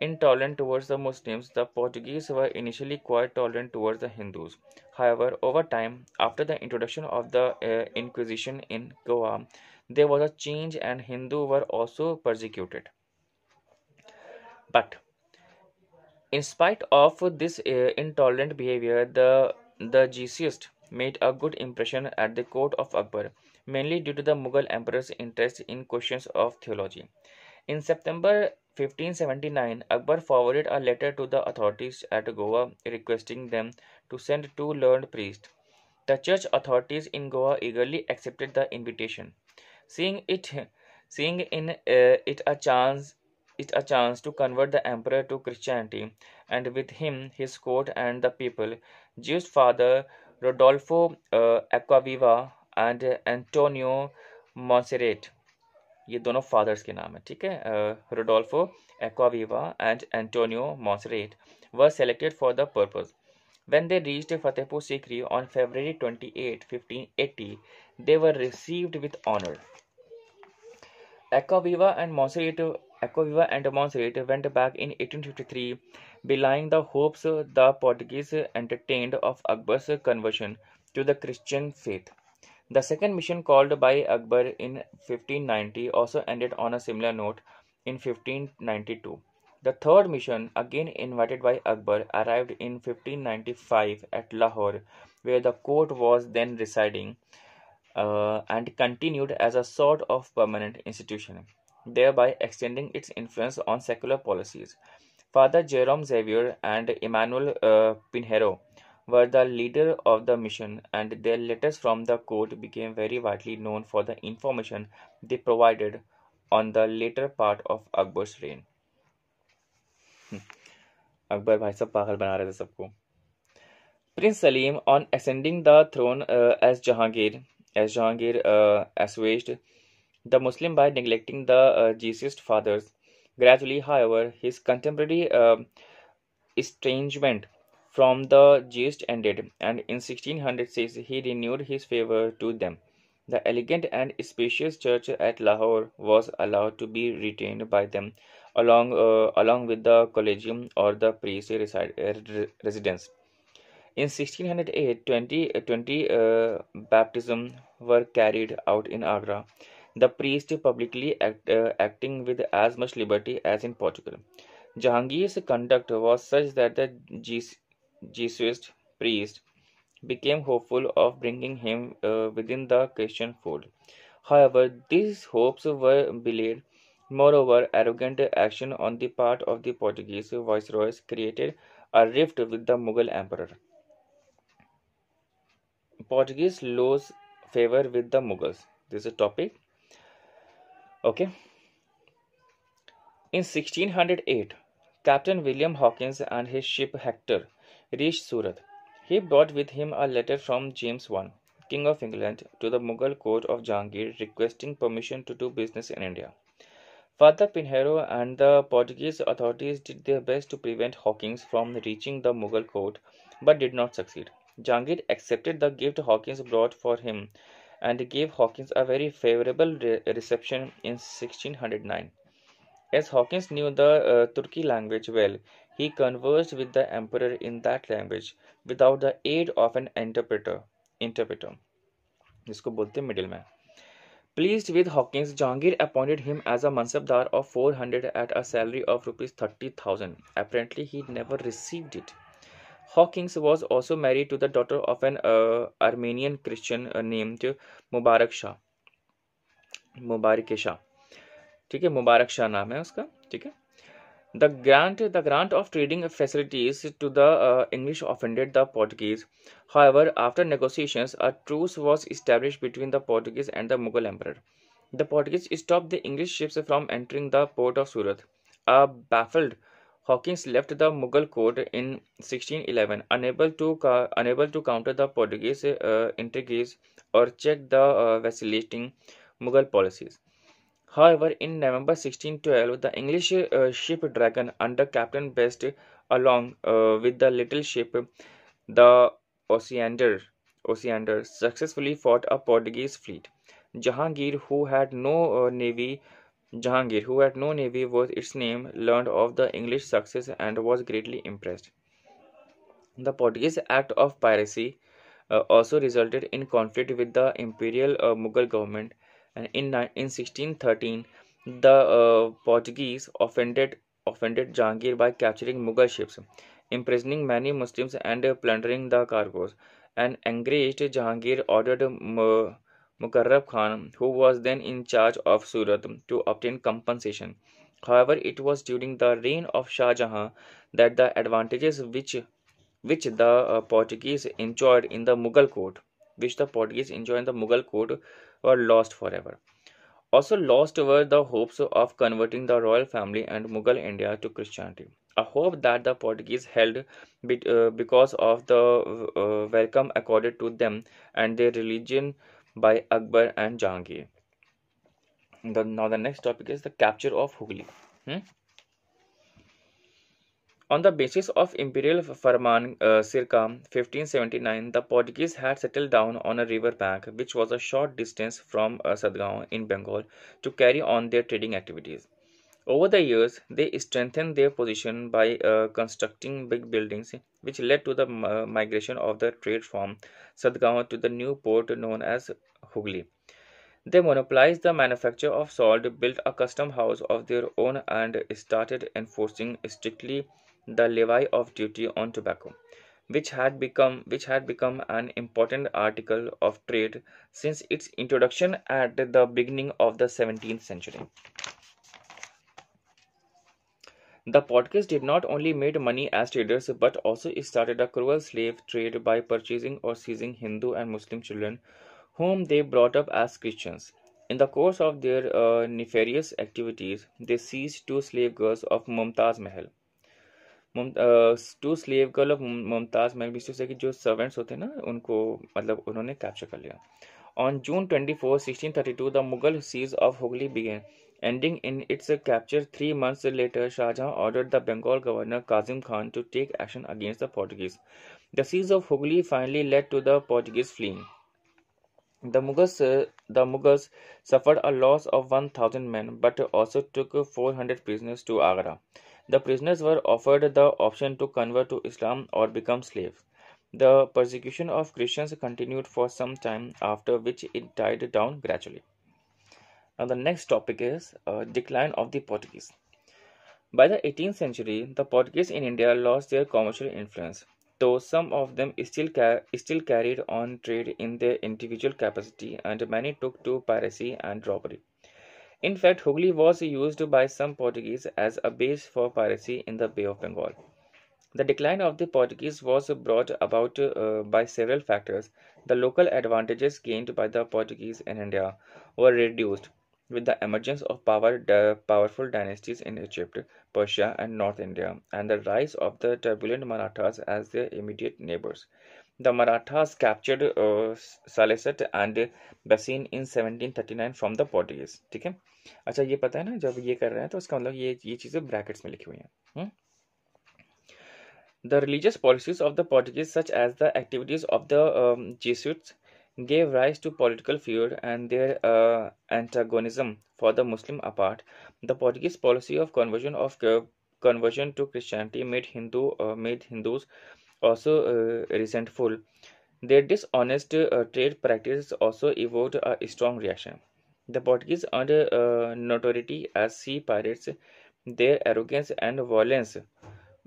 Intolerant towards the Muslims, the Portuguese were initially quite tolerant towards the Hindus. However, over time, after the introduction of the uh, Inquisition in Goa, there was a change and Hindus were also persecuted. But in spite of this uh, intolerant behavior, the, the Jesuits made a good impression at the court of Akbar, mainly due to the Mughal emperor's interest in questions of theology. In September 1579, Akbar forwarded a letter to the authorities at Goa requesting them to send two learned priests. The church authorities in Goa eagerly accepted the invitation, seeing it, seeing in uh, it a chance, it a chance to convert the emperor to Christianity, and with him his court and the people. Gio's father, Rodolfo uh, and Antonio Antonio Monserrate ये दोनों fathers के नाम है ठीक है Rodolfo Acquaviva and Antonio Monserrate were selected for the purpose When they reached Fatehpur Sikri on February 28, 1580, they were received with honor. Aquaviva and Monserrat Aquaviva and Montserrat went back in 1853, belying the hopes the Portuguese entertained of Akbar's conversion to the Christian faith. The second mission called by Akbar in 1590 also ended on a similar note in 1592. The third mission, again invited by Akbar, arrived in 1595 at Lahore, where the court was then residing, uh, and continued as a sort of permanent institution, thereby extending its influence on secular policies. Father Jerome Xavier and Emmanuel uh, Pinheiro were the leader of the mission, and their letters from the court became very widely known for the information they provided on the later part of Akbar's reign. Akbar भाई सब पागल बना रहे थे सबको Prince Salim, on ascending the throne uh, as Jahangir, as Jahangir uh, assuaged the Muslim by neglecting the uh, Jesuit fathers. Gradually, however, his contemporary uh, estrangement from the gist ended, and in 1606 he renewed his favor to them. The elegant and spacious church at Lahore was allowed to be retained by them, along uh, along with the collegium or the priest uh, residence. In 1608, 20, 20 uh, baptisms were carried out in Agra, the priest publicly act, uh, acting with as much liberty as in Portugal. Jahangir's conduct was such that the Jesuit priest became hopeful of bringing him uh, within the Christian fold. However, these hopes were belied. Moreover, arrogant action on the part of the Portuguese viceroys created a rift with the Mughal emperor. Portuguese lose favor with the Mughals. This is a topic. Okay. In 1608, Captain William Hawkins and his ship Hector reached Surat. He brought with him a letter from James I, King of England, to the Mughal court of Jahangir requesting permission to do business in India. Father Pinheiro and the Portuguese authorities did their best to prevent Hawkins from reaching the Mughal court but did not succeed. Jahangir accepted the gift Hawkins brought for him and gave Hawkins a very favorable re reception in 1609. As Hawkins knew the uh, Turki language well, he conversed with the emperor in that language without the aid of an interpreter. interpreter. जिसको बोलते middleman. Pleased with Hawkins, Jahangir appointed him as a mansabdar of 400 at a salary of rupees 30,000. Apparently, he never received it. Hawkins was also married to the daughter of an uh, Armenian Christian uh, named Mubarak Shah. Mubarak Shah ठीक है मुबारक शाह नाम है उसका ठीक है The grant, the grant of trading facilities to the uh, English offended the Portuguese. However, after negotiations, a truce was established between the Portuguese and the Mughal emperor. The Portuguese stopped the English ships from entering the port of Surat. A baffled Hawkins left the Mughal court in 1611, unable to unable to counter the Portuguese uh, intrigues or check the uh, vacillating Mughal policies. However, in November 1612, the English uh, ship Dragon under Captain Best, along uh, with the little ship the Osiander, Osiander, successfully fought a Portuguese fleet. Jahangir, who had no uh, navy, Jahangir, who had no navy worth its name, learned of the English success and was greatly impressed. The Portuguese act of piracy uh, also resulted in conflict with the imperial uh, Mughal government and in, in 1613 the uh, Portuguese offended offended Jahangir by capturing Mughal ships, imprisoning many Muslims and plundering the cargoes. An enraged Jahangir ordered Mukarrab Khan, who was then in charge of Surat, to obtain compensation. However, it was during the reign of Shah Jahan that the advantages which which the uh, Portuguese enjoyed in the Mughal court, which the Portuguese enjoyed in the Mughal court, were lost forever. Also lost were the hopes of converting the royal family and Mughal India to Christianity, a hope that the Portuguese held uh, because of the uh, welcome accorded to them and their religion by Akbar and Jahangir. The, now the next topic is the capture of Hooghly. Hmm? On the basis of Imperial Farman uh, circa 1579, the Portuguese had settled down on a river bank which was a short distance from uh, Sadgaon in Bengal to carry on their trading activities. Over the years, they strengthened their position by uh, constructing big buildings, which led to the uh, migration of the trade from Sadgaon to the new port known as Hooghly. They monopolized the manufacture of salt, built a custom house of their own, and started enforcing strictly the levy of duty on tobacco, which had become which had become an important article of trade since its introduction at the beginning of the 17th century. The Portuguese did not only made money as traders but also started a cruel slave trade by purchasing or seizing Hindu and Muslim children whom they brought up as Christians. In the course of their uh, nefarious activities, they seized two slave girls of Mumtaz Mahal. Uh, two slave girls of Mumtaz Mahal, mister के जो servants the servants ना उनको मतलब उन्होंने capture कर लिया on June twenty four sixteen thirty two the Ending in its capture three months later, Shah Jahan ordered the Bengal governor Kazim Khan to take action against the Portuguese. The siege of Hooghly finally led to the Portuguese fleeing. The Mughals, uh, the Mughals suffered a loss of 1,000 men but also took 400 prisoners to Agra. The prisoners were offered the option to convert to Islam or become slaves. The persecution of Christians continued for some time, after which it died down gradually. Now, the next topic is uh, decline of the Portuguese. By the 18th century, the Portuguese in India lost their commercial influence, though some of them still, still carried on trade in their individual capacity, and many took to piracy and robbery. In fact, Hooghly was used by some Portuguese as a base for piracy in the Bay of Bengal. The decline of the Portuguese was brought about uh, by several factors. The local advantages gained by the Portuguese in India were reduced with the emergence of power, powerful dynasties in Egypt, Persia, and North India, and the rise of the turbulent Marathas as their immediate neighbors. The Marathas captured uh, Salsette and Bassein in 1739 from the Portuguese. ठीक है अच्छा ये पता है ना जब ये कर रहे हैं तो उसका ये ये चीज़ें ब्रैकेट्स में लिखी हुई हैं the religious policies of the Portuguese, such as the activities of the um, Jesuits gave rise to political feud and their uh, antagonism for the Muslim apart. The Portuguese policy of conversion of conversion to Christianity made Hindu uh, made Hindus also uh, resentful. Their dishonest uh, trade practices also evoked a strong reaction. The Portuguese earned uh, notoriety as sea pirates. Their arrogance and violence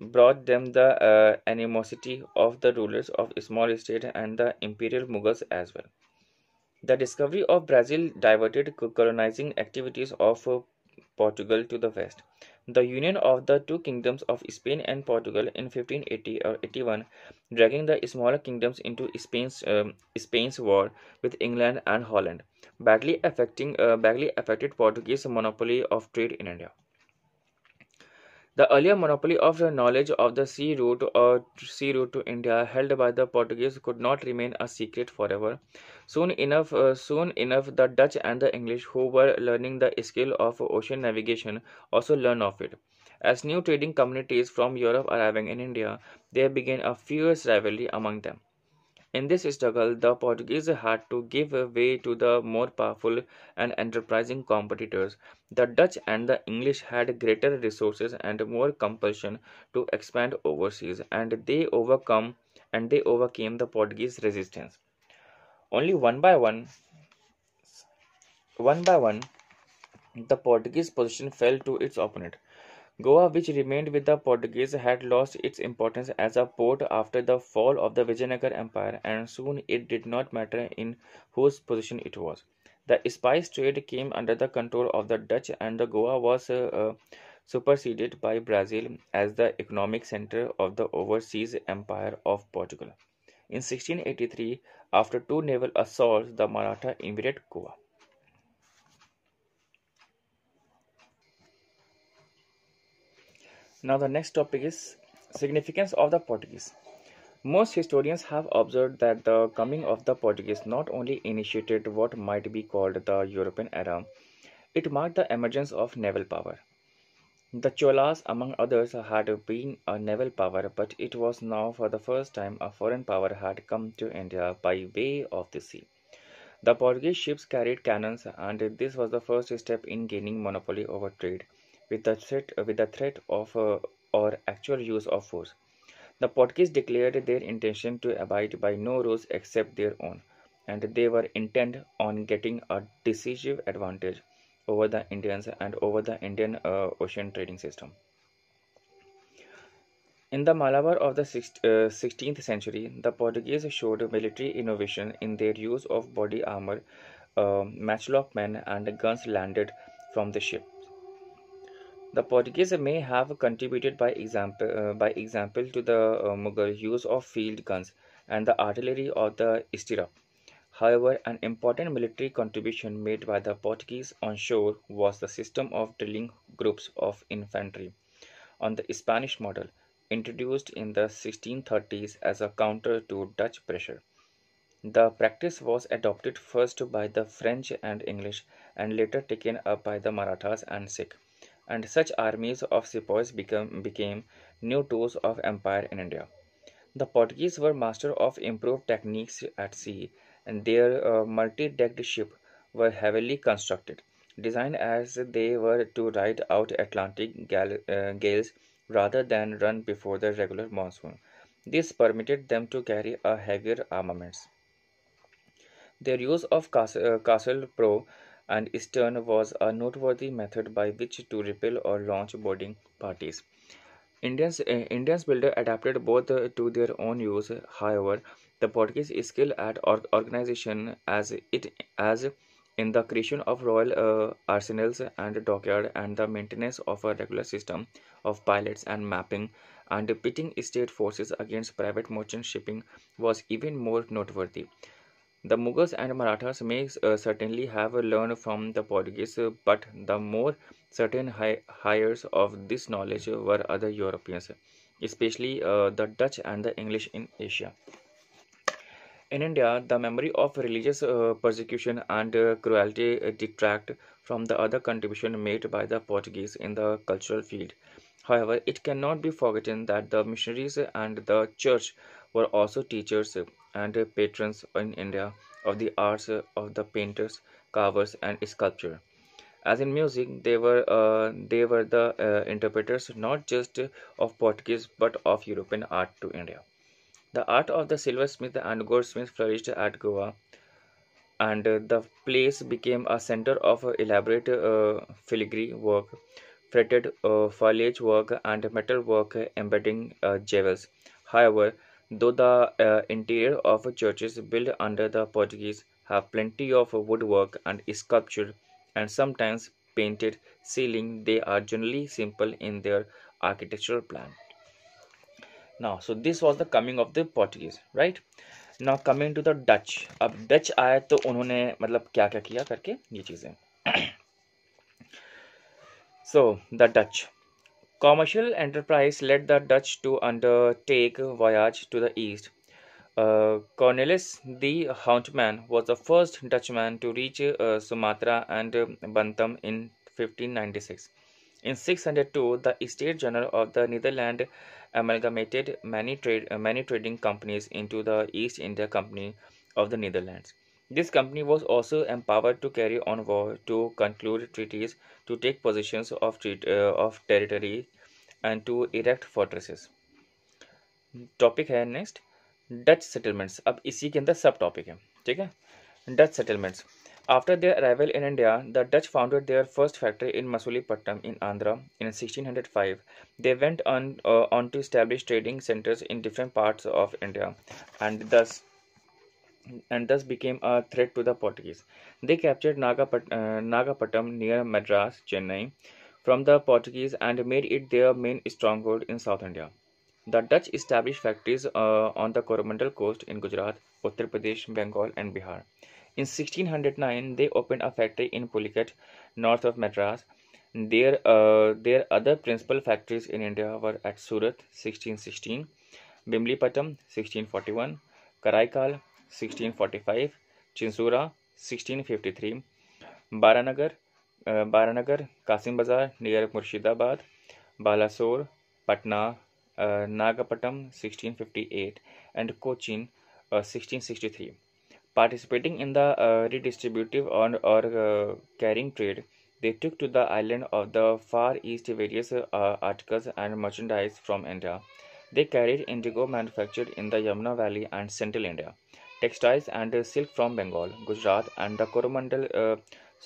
brought them the uh, animosity of the rulers of small states and the imperial Mughals as well. The discovery of Brazil diverted colonizing activities of uh, Portugal to the west. The union of the two kingdoms of Spain and Portugal in 1580 or 81, dragging the smaller kingdoms into Spain's um, Spain's war with England and Holland, badly affecting uh, badly affected Portuguese monopoly of trade in India. The earlier monopoly of the knowledge of the sea route or sea route to India held by the Portuguese could not remain a secret forever. Soon enough, uh, soon enough, the Dutch and the English, who were learning the skill of ocean navigation, also learned of it. As new trading communities from Europe arriving in India, there began a fierce rivalry among them. In this struggle, the Portuguese had to give way to the more powerful and enterprising competitors. The Dutch and the English had greater resources and more compulsion to expand overseas, and they overcome and they overcame the Portuguese resistance. Only one by one, one by one, the Portuguese position fell to its opponent. Goa, which remained with the Portuguese, had lost its importance as a port after the fall of the Vijayanagar Empire, and soon it did not matter in whose possession it was. The spice trade came under the control of the Dutch, and the Goa was uh, uh, superseded by Brazil as the economic center of the overseas empire of Portugal. In 1683, after two naval assaults, the Maratha invaded Goa. Now the next topic is significance of the Portuguese. Most historians have observed that the coming of the Portuguese not only initiated what might be called the European era, it marked the emergence of naval power. The Cholas, among others, had been a naval power, but it was now for the first time a foreign power had come to India by way of the sea. The Portuguese ships carried cannons, and this was the first step in gaining monopoly over trade with the threat with the threat of uh, or actual use of force. The Portuguese declared their intention to abide by no rules except their own, and they were intent on getting a decisive advantage over the Indians and over the Indian uh, ocean trading system. In the Malabar of the 16th century, the Portuguese showed military innovation in their use of body armor, uh, matchlock men, and guns landed from the ship. The Portuguese may have contributed by example, uh, by example to the uh, Mughal use of field guns and the artillery of the stirrup. However, an important military contribution made by the Portuguese on shore was the system of drilling groups of infantry on the Spanish model, introduced in the 1630s as a counter to Dutch pressure. The practice was adopted first by the French and English and later taken up by the Marathas and Sikh and such armies of sepoys became, became new tools of empire in India. The Portuguese were master of improved techniques at sea, and their uh, multi-decked ships were heavily constructed, designed as they were to ride out Atlantic gal- uh, gales rather than run before the regular monsoon. This permitted them to carry a heavier armaments. Their use of castle, uh, castle pro and stern was a noteworthy method by which to repel or launch boarding parties. Indians, uh, Indians builder adapted both uh, to their own use. However, the Portuguese skill at or organization as it as in the creation of royal uh, arsenals and dockyard and the maintenance of a regular system of pilots and mapping and pitting state forces against private merchant shipping was even more noteworthy. The Mughals and Marathas may uh, certainly have learned from the Portuguese, but the more certain hires of this knowledge were other Europeans, especially uh, the Dutch and the English in Asia. In India, the memory of religious uh, persecution and uh, cruelty detract from the other contribution made by the Portuguese in the cultural field. However, it cannot be forgotten that the missionaries and the church were also teachers and patrons in India of the arts of the painters, carvers, and sculpture. As in music, they were uh, they were the uh, interpreters not just of Portuguese but of European art to India. The art of the silversmith and goldsmith flourished at Goa, and uh, the place became a center of elaborate uh, filigree work, fretted uh, foliage work, and metal work embedding uh, jewels. However, though the uh, interior of churches built under the Portuguese have plenty of woodwork and sculpture, and sometimes painted ceiling, they are generally simple in their architectural plan. Now, so this was the coming of the Portuguese, right? Now coming to the Dutch. अब Dutch आए तो उन्होंने मतलब क्या क्या किया करके ये चीज़ें So the Dutch. Commercial enterprise led the Dutch to undertake voyage to the east. Uh, Cornelis de Houtman was the first Dutchman to reach uh, Sumatra and Bantam in 1596. In 602, the Estate General of the Netherlands amalgamated many, trade, uh, many trading companies into the East India Company of the Netherlands. This company was also empowered to carry on war, to conclude treaties, to take possessions of, uh, of territory, and to erect fortresses. Topic है next Dutch settlements अब इसी के अंदर सब topic है ठीक है Dutch settlements after their arrival in India, the Dutch founded their first factory in Masulipatam in Andhra in 1605. They went on, uh, on to establish trading centers in different parts of India and thus and thus became a threat to the Portuguese. They captured Nagapat, uh, Nagapatam near Madras, Chennai, from the Portuguese and made it their main stronghold in South India. The Dutch established factories uh, on the Coromandel coast in Gujarat, Uttar Pradesh, Bengal, and Bihar. In 1609, they opened a factory in Pulicat, north of Madras. Their, uh, their other principal factories in India were at Surat, 1616, Bimlipatam, 1641, Karaikal, 1645 Chinsurah 1653 Baranagar Baranagar Kasim Bazar near Murshidabad Balasore Patna Nagapattinam 1658 and Cochin 1663 participating in the redistributive और carrying trade they took to the island of the far east various articles and merchandise from India they carrier indigo manufacture in the Yamuna valley and central India textiles and silk from bengal gujarat and the coromandel uh,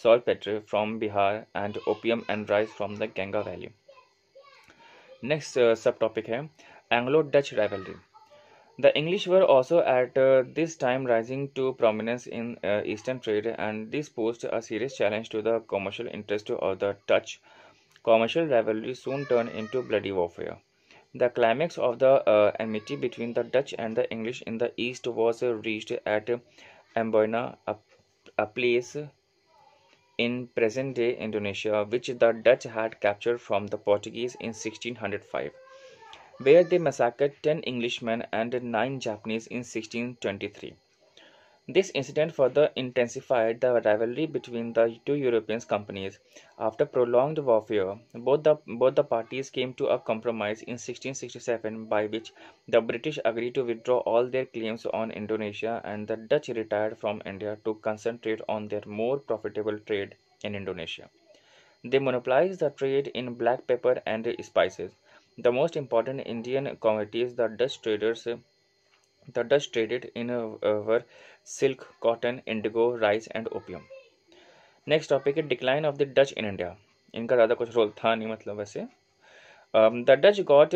saltpeter from bihar and opium and rice from the ganga valley next uh, subtopic है anglo dutch rivalry the English were also at uh, this time rising to prominence in uh, Eastern trade, and this posed a serious challenge to the commercial interest of the Dutch. Commercial rivalry soon turned into bloody warfare. The climax of the uh, enmity between the Dutch and the English in the East was reached at Amboina, a, a place in present day Indonesia, which the Dutch had captured from the Portuguese in 1605 where they massacred 10 Englishmen and 9 Japanese in 1623. This incident further intensified the rivalry between the two European companies. After prolonged warfare, both the, both the parties came to a compromise in 1667 by which the British agreed to withdraw all their claims on Indonesia and the Dutch retired from India to concentrate on their more profitable trade in Indonesia. They monopolized the trade in black pepper and spices. The most important Indian commodities the Dutch traders the Dutch traded in uh, were silk, cotton, indigo, rice and opium. Next topic है decline of the Dutch in India इनका ज़्यादा कुछ role था नहीं मतलब वैसे the Dutch got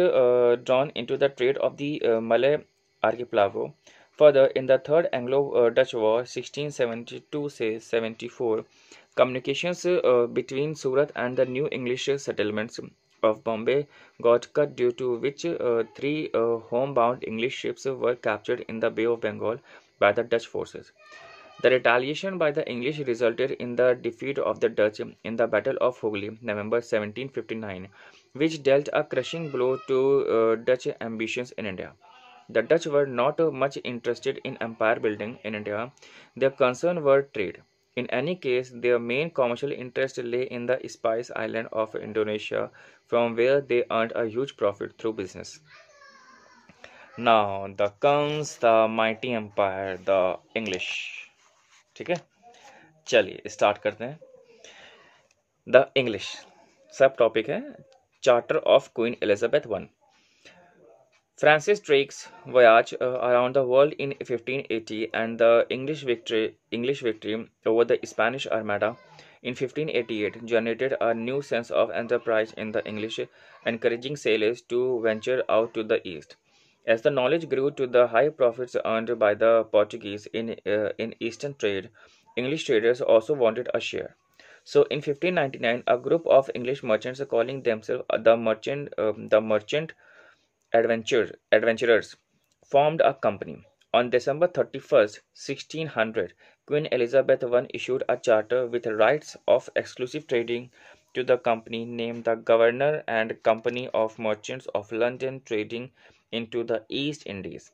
drawn in to the trade of the Malay archipelago. Further, in the Third Anglo-Dutch War, 1672 से 74, communications uh, between Surat and the new English settlements of Bombay got cut due to which uh, three uh, homebound English ships were captured in the Bay of Bengal by the Dutch forces. The retaliation by the English resulted in the defeat of the Dutch in the Battle of Hooghly, November 1759, which dealt a crushing blow to uh, Dutch ambitions in India. The Dutch were not much interested in empire building in India. Their concern were trade. In any case, their main commercial interest lay in the Spice Island of Indonesia, from where they earned a huge profit through business. Now, the comes the mighty empire, the English. ठीक है चलिए start करते हैं the English subtopic है charter of Queen Elizabeth one Francis Drake's voyage uh, around the world in 1580 and the English victory, English victory over the Spanish Armada in 1588 generated a new sense of enterprise in the English, encouraging sailors to venture out to the east. As the knowledge grew to the high profits earned by the Portuguese in, uh, in eastern trade, English traders also wanted a share. So in 1599, a group of English merchants calling themselves the merchant, um, the merchant adventure, adventurers formed a company. On December 31, 1600, Queen Elizabeth I issued a charter with rights of exclusive trading to the company named the Governor and Company of Merchants of London Trading into the East Indies.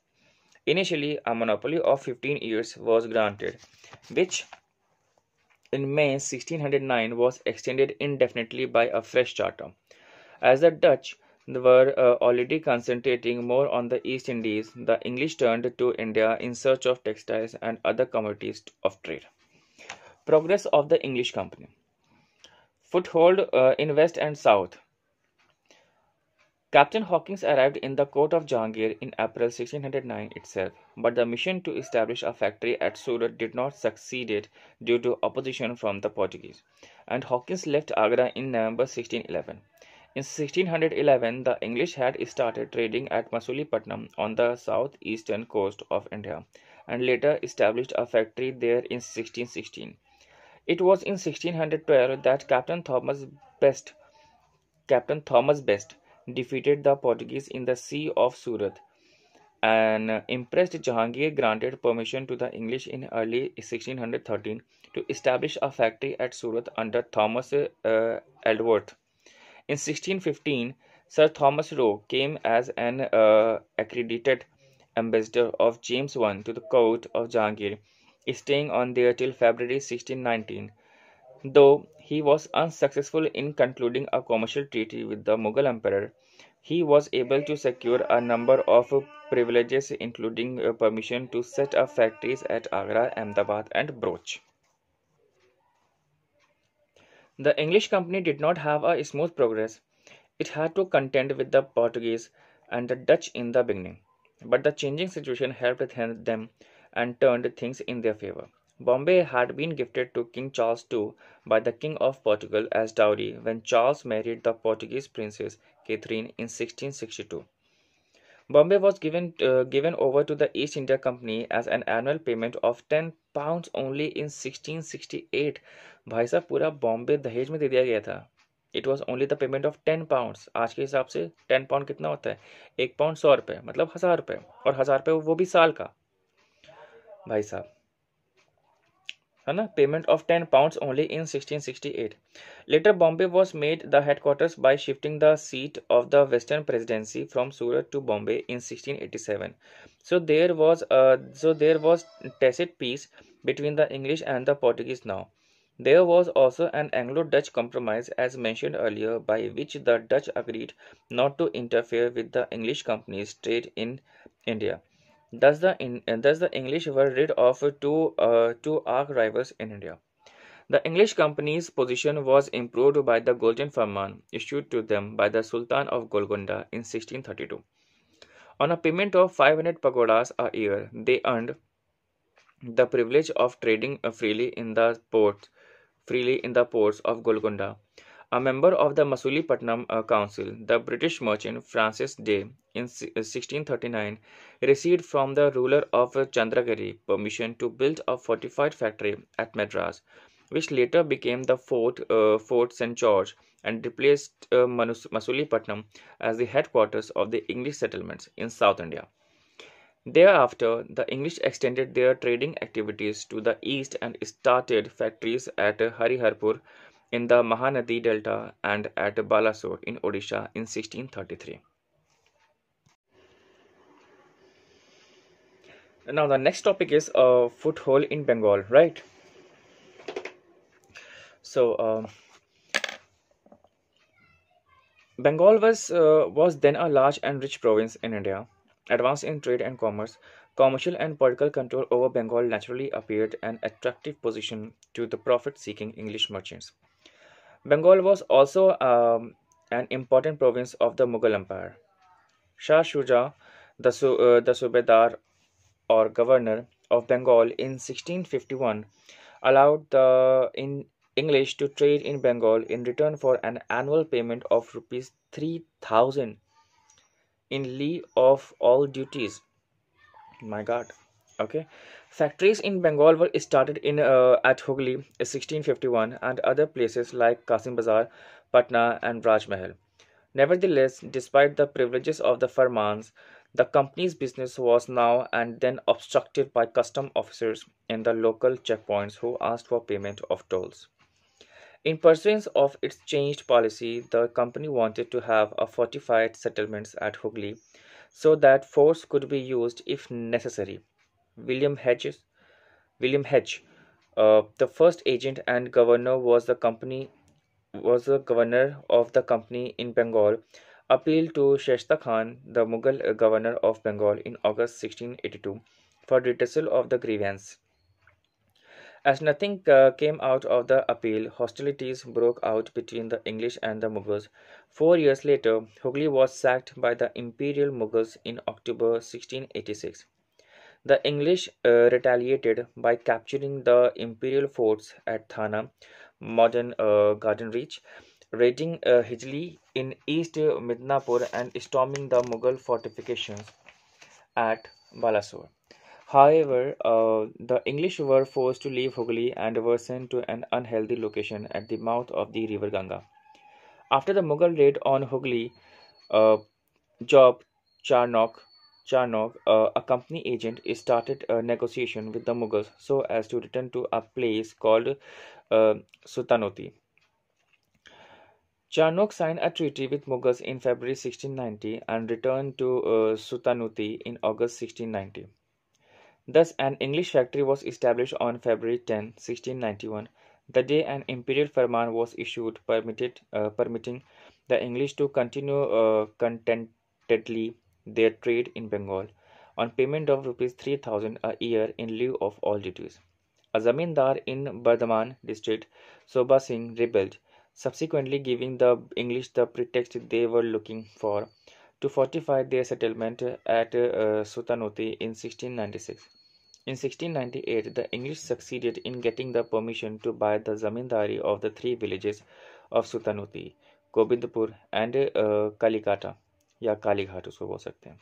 Initially, a monopoly of 15 years was granted, which in May 1609 was extended indefinitely by a fresh charter. As the Dutch were uh, already concentrating more on the East Indies, the English turned to India in search of textiles and other commodities of trade. Progress of the English Company Foothold uh, in West and South. Captain Hawkins arrived in the court of Jahangir in April 1609 itself, but the mission to establish a factory at Surat did not succeed due to opposition from the Portuguese, and Hawkins left Agra in November 1611. In 1611, the English had started trading at Masulipatnam on the southeastern coast of India and later established a factory there in 1616. It was in 1612 that Captain Thomas Best Captain Thomas Best defeated the Portuguese in the Sea of Surat and impressed Jahangir granted permission to the English in early 1613 to establish a factory at Surat under Thomas uh, Edgeworth. In 1615, Sir Thomas Roe came as an uh, accredited ambassador of James I to the court of Jahangir, staying on there till February 1619. Though he was unsuccessful in concluding a commercial treaty with the Mughal emperor, he was able to secure a number of privileges including uh, permission to set up factories at Agra, Ahmedabad and Broach. The English company did not have a smooth progress. It had to contend with the Portuguese and the Dutch in the beginning, but the changing situation helped them and turned things in their favor. Bombay had been gifted to King Charles II by the King of Portugal as dowry when Charles married the Portuguese princess Catherine in 1662. Bombay was given uh, given over to the East India Company as an annual payment of 10 pounds only in 1668. भाई साहब पूरा बॉम्बे दहेज में दे दिया गया था। It was only the payment of ten pounds आज के हिसाब से टेन पाउंड कितना होता है? एक पाउंड सौ रुपये मतलब हज़ार रुपये और हज़ार रुपये वो भी साल का। भाई साहब है ना payment of ten pounds only in 1668 later bombay was made the headquarters by shifting the seat of the western presidency from surat to bombay in 1687 so there was a so there was tacit peace between the english and the portuguese now there was also an anglo-dutch compromise as mentioned earlier by which the dutch agreed not to interfere with the english company's trade in india Thus the, in, thus the English were rid of two, uh, two arch rivals in India. The English company's position was improved by the Golden Firman issued to them by the Sultan of Golconda in 1632. On a payment of 500 pagodas a year, they earned the privilege of trading freely in the ports, freely in the ports of Golconda a member of the Masulipatnam uh, Council, the British merchant Francis Day, in 1639, received from the ruler of Chandragiri permission to build a fortified factory at Madras, which later became the Fort, uh, Fort St. George and replaced uh, Masulipatam as the headquarters of the English settlements in South India. Thereafter, the English extended their trading activities to the east and started factories at Hariharpur, in the Mahanadi Delta and at Balasore in Odisha in 1633. Now the next topic is a foothold in Bengal, right? So um, Bengal was uh, was then a large and rich province in India. Advanced in trade and commerce, commercial and political control over Bengal naturally appeared an attractive position to the profit-seeking English merchants. Bengal was also um, an important province of the Mughal Empire. Shah Shuja, the, Su- uh, the Subedar or governor of Bengal in 1651, allowed the in English to trade in Bengal in return for an annual payment of rupees 3000 in lieu of all duties. My God. Okay. Factories in Bengal were started in uh, at Hooghly in 1651 and other places like Kasim Bazar, Patna, and Rajmahal. Nevertheless, despite the privileges of the Farmans, the company's business was now and then obstructed by custom officers in the local checkpoints who asked for payment of tolls. In pursuance of its changed policy, the company wanted to have a fortified settlements at Hooghly so that force could be used if necessary. William Hedges, William Hedge, uh, the first agent and governor was the company was the governor of the company in Bengal, appealed to Shaista Khan, the Mughal governor of Bengal, in August 1682 for redressal of the grievance. As nothing uh, came out of the appeal, hostilities broke out between the English and the Mughals. Four years later, Hooghly was sacked by the Imperial Mughals in October 1686. The English uh, retaliated by capturing the imperial forts at Thana, modern uh, Garden Reach, raiding uh, Hijli in East Midnapur, and storming the Mughal fortifications at Balasore. However, uh, the English were forced to leave Hooghly and were sent to an unhealthy location at the mouth of the river Ganga. After the Mughal raid on Hooghly, uh, Job Charnock, Charnock, uh, a company agent, started a negotiation with the Mughals so as to return to a place called uh, Sutanuti. Signed a treaty with Mughals in February 1690 and returned to uh, Sutanuti in August 1690. Thus, an English factory was established on February 10, 1691, the day an imperial firman was issued permitted, uh, permitting the English to continue uh, contentedly their trade in Bengal on payment of rupees 3000 a year in lieu of all duties. A zamindar in Bardhaman district, Sobha Singh, rebelled, subsequently giving the English the pretext they were looking for to fortify their settlement at uh, Sutanuti in 1696. In 1698, the English succeeded in getting the permission to buy the zamindari of the three villages of Sutanuti, Gobindpur and uh, Kalikata या काली घाट उसको बोल सकते हैं।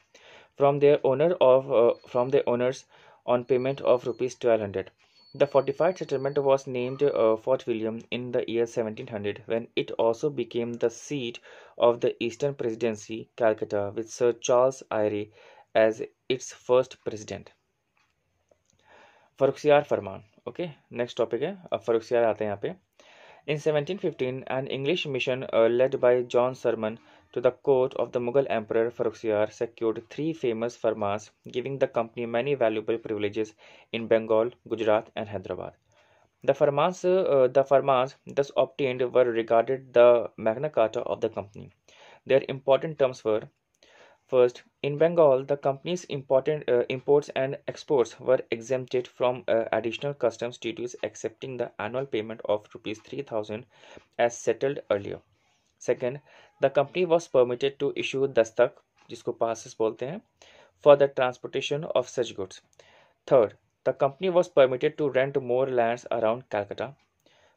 From there owner of from the owners on payment of rupees twelve hundred the fortified settlement was named Fort William in the year seventeen hundred when it also became the seat of the Eastern Presidency Calcutta with Sir Charles Eyre as its first president Farrukhsiyar Farman okay next topic है, अब फरुखसियार आते हैं यहाँ पे। In seventeen fifteen an English mission led by John Surman to the court of the Mughal Emperor Farrukhsiyar secured three famous farmans, giving the company many valuable privileges in Bengal, Gujarat, and Hyderabad. The farmans, uh, the farmans thus obtained were regarded the Magna Carta of the company. Their important terms were First, in Bengal, the company's important uh, imports and exports were exempted from uh, additional customs duties excepting the annual payment of rupees 3000 as settled earlier. Second, the company was permitted to issue dastak, जिसको passes बोलते हैं, for the transportation of such goods. Third, the company was permitted to rent more lands around Calcutta.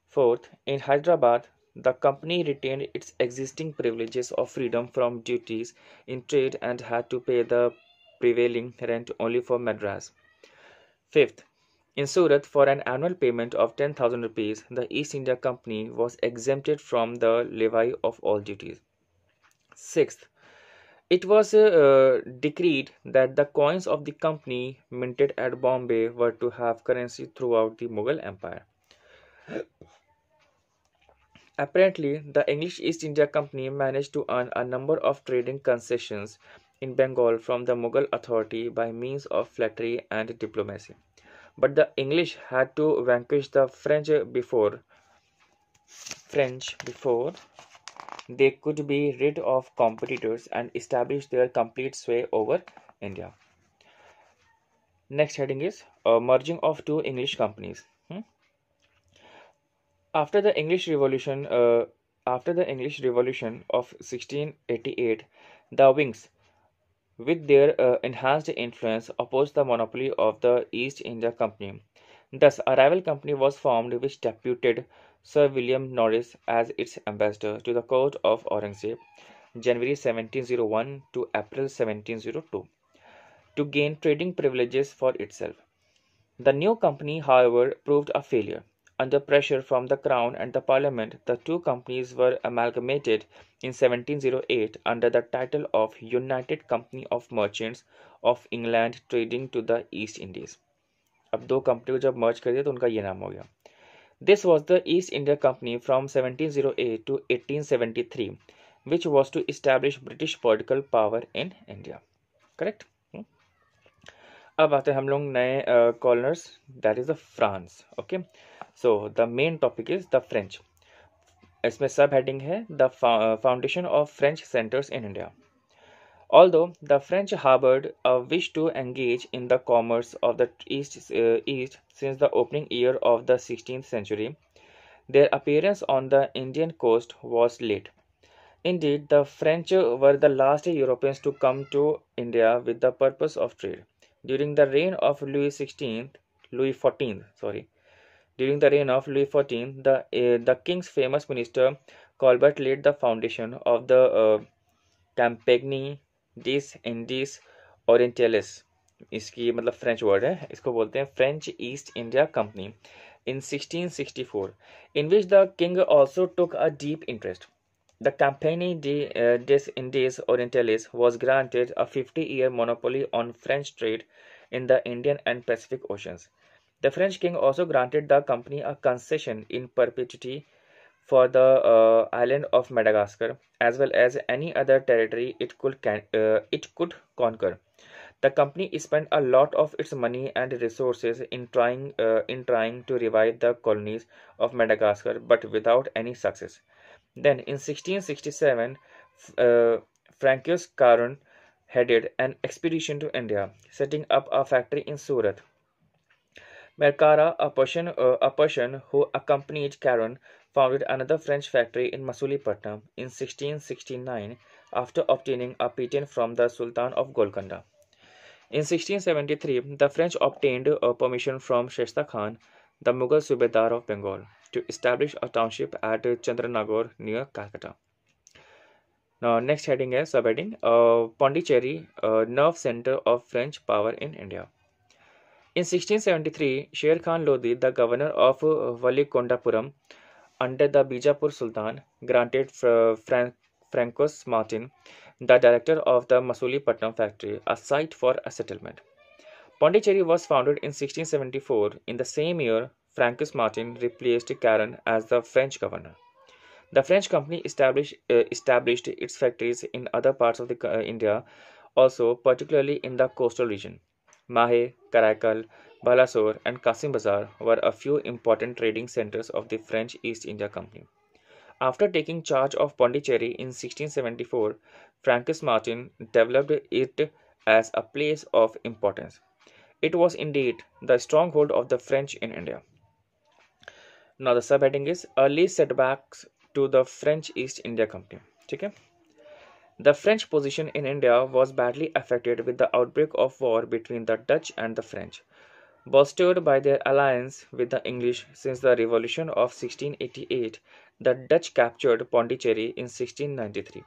Fourth, in Hyderabad, the company retained its existing privileges of freedom from duties in trade and had to pay the prevailing rent only for Madras. Fifth, in Surat, for an annual payment of 10,000 rupees, the East India Company was exempted from the levy of all duties. Sixth, it was uh, decreed that the coins of the company minted at Bombay were to have currency throughout the Mughal Empire. Apparently, the English East India Company managed to earn a number of trading concessions in Bengal from the Mughal authority by means of flattery and diplomacy. But the English had to vanquish the French before French before they could be rid of competitors and establish their complete sway over India. Next heading is uh, merging of two English companies. Hmm? After the English Revolution, uh, after the English Revolution of 1688, the Whigs, with their uh, enhanced influence, opposed the monopoly of the East India Company. Thus, a rival company was formed which deputed Sir William Norris as its ambassador to the court of Aurangzeb, January 1701 to April 1702 to gain trading privileges for itself. The new company, however, proved a failure. Under pressure from the Crown and the Parliament, the two companies were amalgamated in 1708 under the title of United Company of Merchants of England Trading to the East Indies. अब दो company को जब मर्ज कर दिया तो उनका ये नाम हो गया This was the East India Company from 1708 to 1873, which was to establish British political power in India. Correct? अब आते हैं हम लोग नए corners that is the France okay so the main topic is the French इसमें subheading है the foundation of French centres in India although the French harbored a wish to engage in the commerce of the East, uh, East since the opening year of the 16th century, their appearance on the Indian coast was late. Indeed, the French were the last Europeans to come to India with the purpose of trade. During the reign of Louis XVI, Louis XIV, sorry, during the reign of Louis XIV, the uh, the king's famous minister Colbert laid the foundation of the uh, Compagnie des Indies Orientalis इसकी मतलब French word है। इसको बोलते हैं French East India company in 1664 in which the king also took a deep interest the company this Indies Orientalis was granted a 50 year monopoly on French trade in the Indian and Pacific oceans the French king also granted the company a concession in perpetuity for the uh, island of Madagascar as well as any other territory it could can, uh, it could conquer. The company spent a lot of its money and resources in trying uh, in trying to revive the colonies of Madagascar but without any success. Then in 1667, uh, Caron headed an expedition to India, setting up a factory in Surat. Mercara, a Persian, uh, a Persian who accompanied Caron, founded another French factory in Masulipatam in 1669 after obtaining a patent from the Sultan of Golconda. In 1673, the French obtained a permission from Shaista Khan, the Mughal Subedar of Bengal, to establish a township at Chandranagore near Calcutta. Now, next heading is subheading uh, Pondicherry, uh, nerve center of French power in India. In 1673, Sher Khan Lodi, the governor of Valikondapuram, under the Bijapur Sultan, granted Fran- Francois Martin, the director of the Masulipatam factory, a site for a settlement. Pondicherry was founded in 1674. In the same year, Francois Martin replaced Caron as the French governor. The French company established, uh, established its factories in other parts of the, uh, India, also particularly in the coastal region. Mahe, Karaikal, Balasore, and Kasim Bazar were a few important trading centers of the French East India Company. After taking charge of Pondicherry in 1674, Francis Martin developed it as a place of importance. It was indeed the stronghold of the French in India. Now the subheading is early setbacks to the French East India Company. Okay. The French position in India was badly affected with the outbreak of war between the Dutch and the French. Bolstered by their alliance with the English since the Revolution of 1688, the Dutch captured Pondicherry in 1693.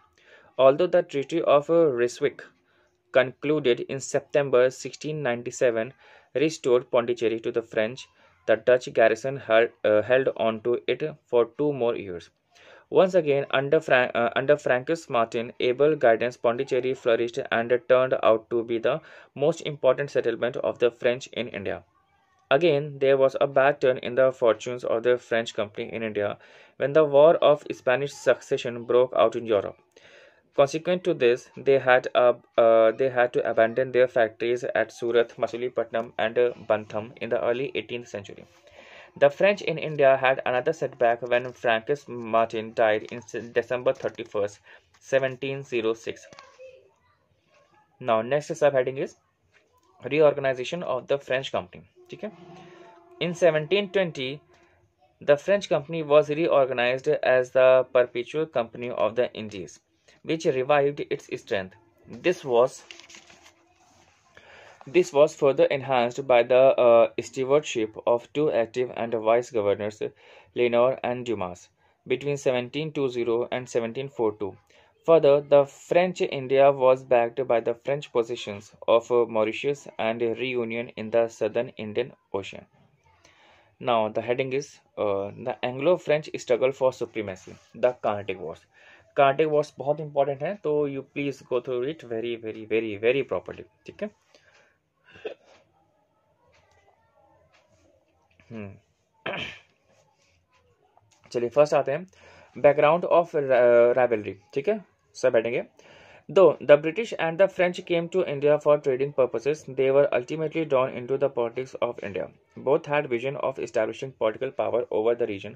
Although the Treaty of Ryswick, concluded in September 1697, restored Pondicherry to the French, the Dutch garrison held, uh, held on to it for two more years. Once again, under, Fra- uh, under Francois Martin, able guidance, Pondicherry flourished and turned out to be the most important settlement of the French in India. Again, there was a bad turn in the fortunes of the French company in India when the War of Spanish Succession broke out in Europe. Consequent to this, they had uh, uh, they had to abandon their factories at Surat, Masulipatam, and uh, Bantam in the early 18th century. The French in India had another setback when Francis Martin died in December 31st, 1706. Now, next subheading is reorganization of the French company. Okay? In 1720, the French company was reorganized as the Perpetual Company of the Indies, which revived its strength. This was this was further enhanced by the uh, stewardship of two active and vice governors, Lenoir and Dumas, between 1720 and 1742. Further, the French India was backed by the French possessions of Mauritius and Reunion in the southern Indian Ocean. Now, the heading is uh, The Anglo French Struggle for Supremacy, the Carnatic Wars. Carnatic Wars बहुत important So, you please go through it very very very very properly Okay. चलिए first आते हैं। Background of rivalry ठीक है? Sir बैठेंगे। Though the British and the French came to India for trading purposes they were ultimately drawn into the politics of India both had vision of establishing political power over the region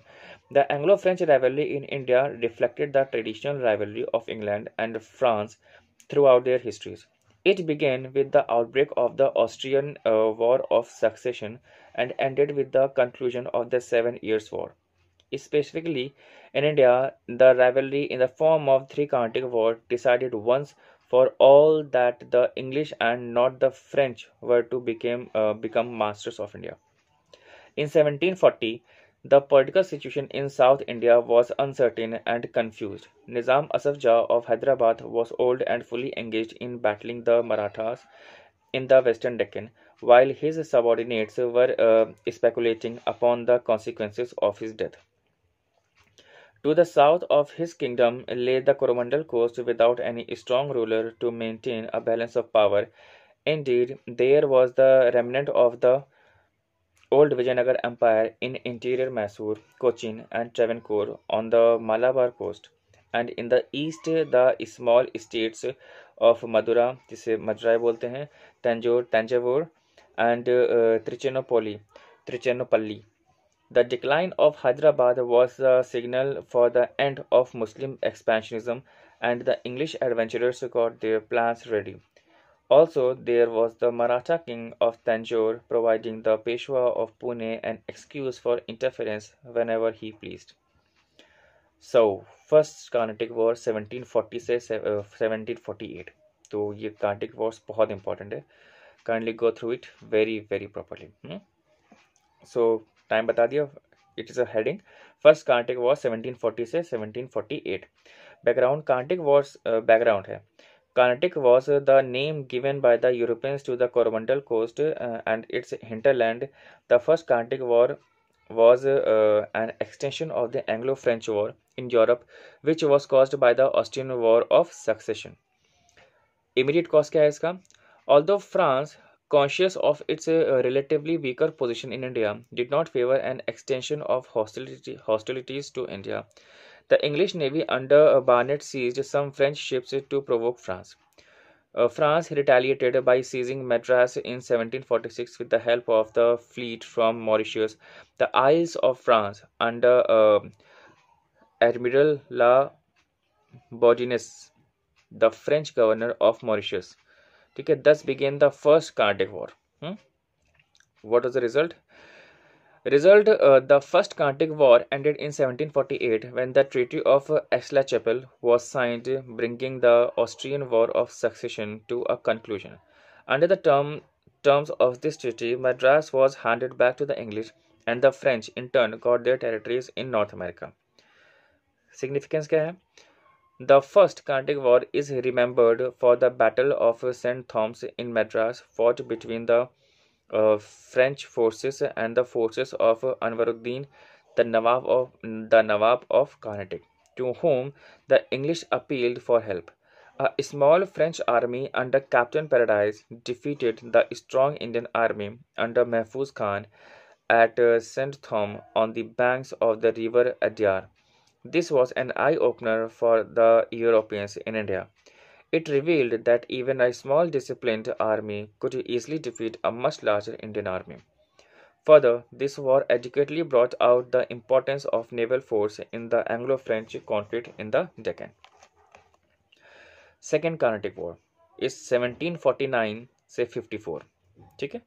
the Anglo French rivalry in India reflected the traditional rivalry of England and France throughout their histories It began with the outbreak of the Austrian uh, War of Succession and ended with the conclusion of the Seven Years' War. Specifically, in India, the rivalry in the form of three Carnatic War decided once for all that the English and not the French were to uh, become masters of India. In 1740, the political situation in South India was uncertain and confused. Nizam Asaf Jah of Hyderabad was old and fully engaged in battling the Marathas in the western Deccan, while his subordinates were uh, speculating upon the consequences of his death. To the south of his kingdom lay the Coromandel coast without any strong ruler to maintain a balance of power. Indeed, there was the remnant of the old Vijayanagara empire in interior Mysore Cochin and Travancore on the Malabar coast and in the east the small states of Madura जिसे मदुरा बोलते हैं Tanjore Thanjavur and Trichinopoly Trichinopalli the decline of Hyderabad was the signal for the end of Muslim expansionism and the English adventurers got their plans ready Also, there was the Maratha king of Tanjore providing the Peshwa of Pune an excuse for interference whenever he pleased. So, first Carnatic War 1740 से 1748 तो ये Kartik Wars बहुत important है kindly go through it very very properly so time बता दिया it is a heading first Kartik war 1740 से 1748 background Kartik Wars background है Carnatic was the name given by the Europeans to the Coromandel coast uh, and its hinterland. The first Carnatic War was uh, an extension of the Anglo-French War in Europe, which was caused by the Austrian War of Succession. Immediate cause क्या है इसका Although France, conscious of its uh, relatively weaker position in India, did not favor an extension of hostility, hostilities to India, the English navy under Barnett seized some French ships to provoke France. Uh, France retaliated by seizing Madras in 1746 with the help of the fleet from Mauritius. The Isles of France under uh, Admiral La Bourdonnais, the French governor of Mauritius. Okay, thus began the first Carnatic War. Hmm? What was the result? Result: uh, The First Carnatic War ended in 1748 when the Treaty of Aix-la-Chapelle was signed, bringing the Austrian War of Succession to a conclusion. Under the term, terms of this treaty, Madras was handed back to the English, and the French, in turn, got their territories in North America. Significance क्या है? The First Carnatic War is remembered for the Battle of St. Thomas in Madras, fought between the uh, French forces and the forces of Anwaruddin, the Nawab of the Nawab of Carnatic, to whom the English appealed for help. A small French army under Captain Paradise defeated the strong Indian army under Mahfuz Khan at uh, St. Thom on the banks of the river Adyar. This was an eye opener for the Europeans in India. It revealed that even a small disciplined army could easily defeat a much larger Indian army. Further, this war educatedly brought out the importance of naval force in the Anglo-French conflict in the Deccan. Second Carnatic War is 1749 से 54 ठीक है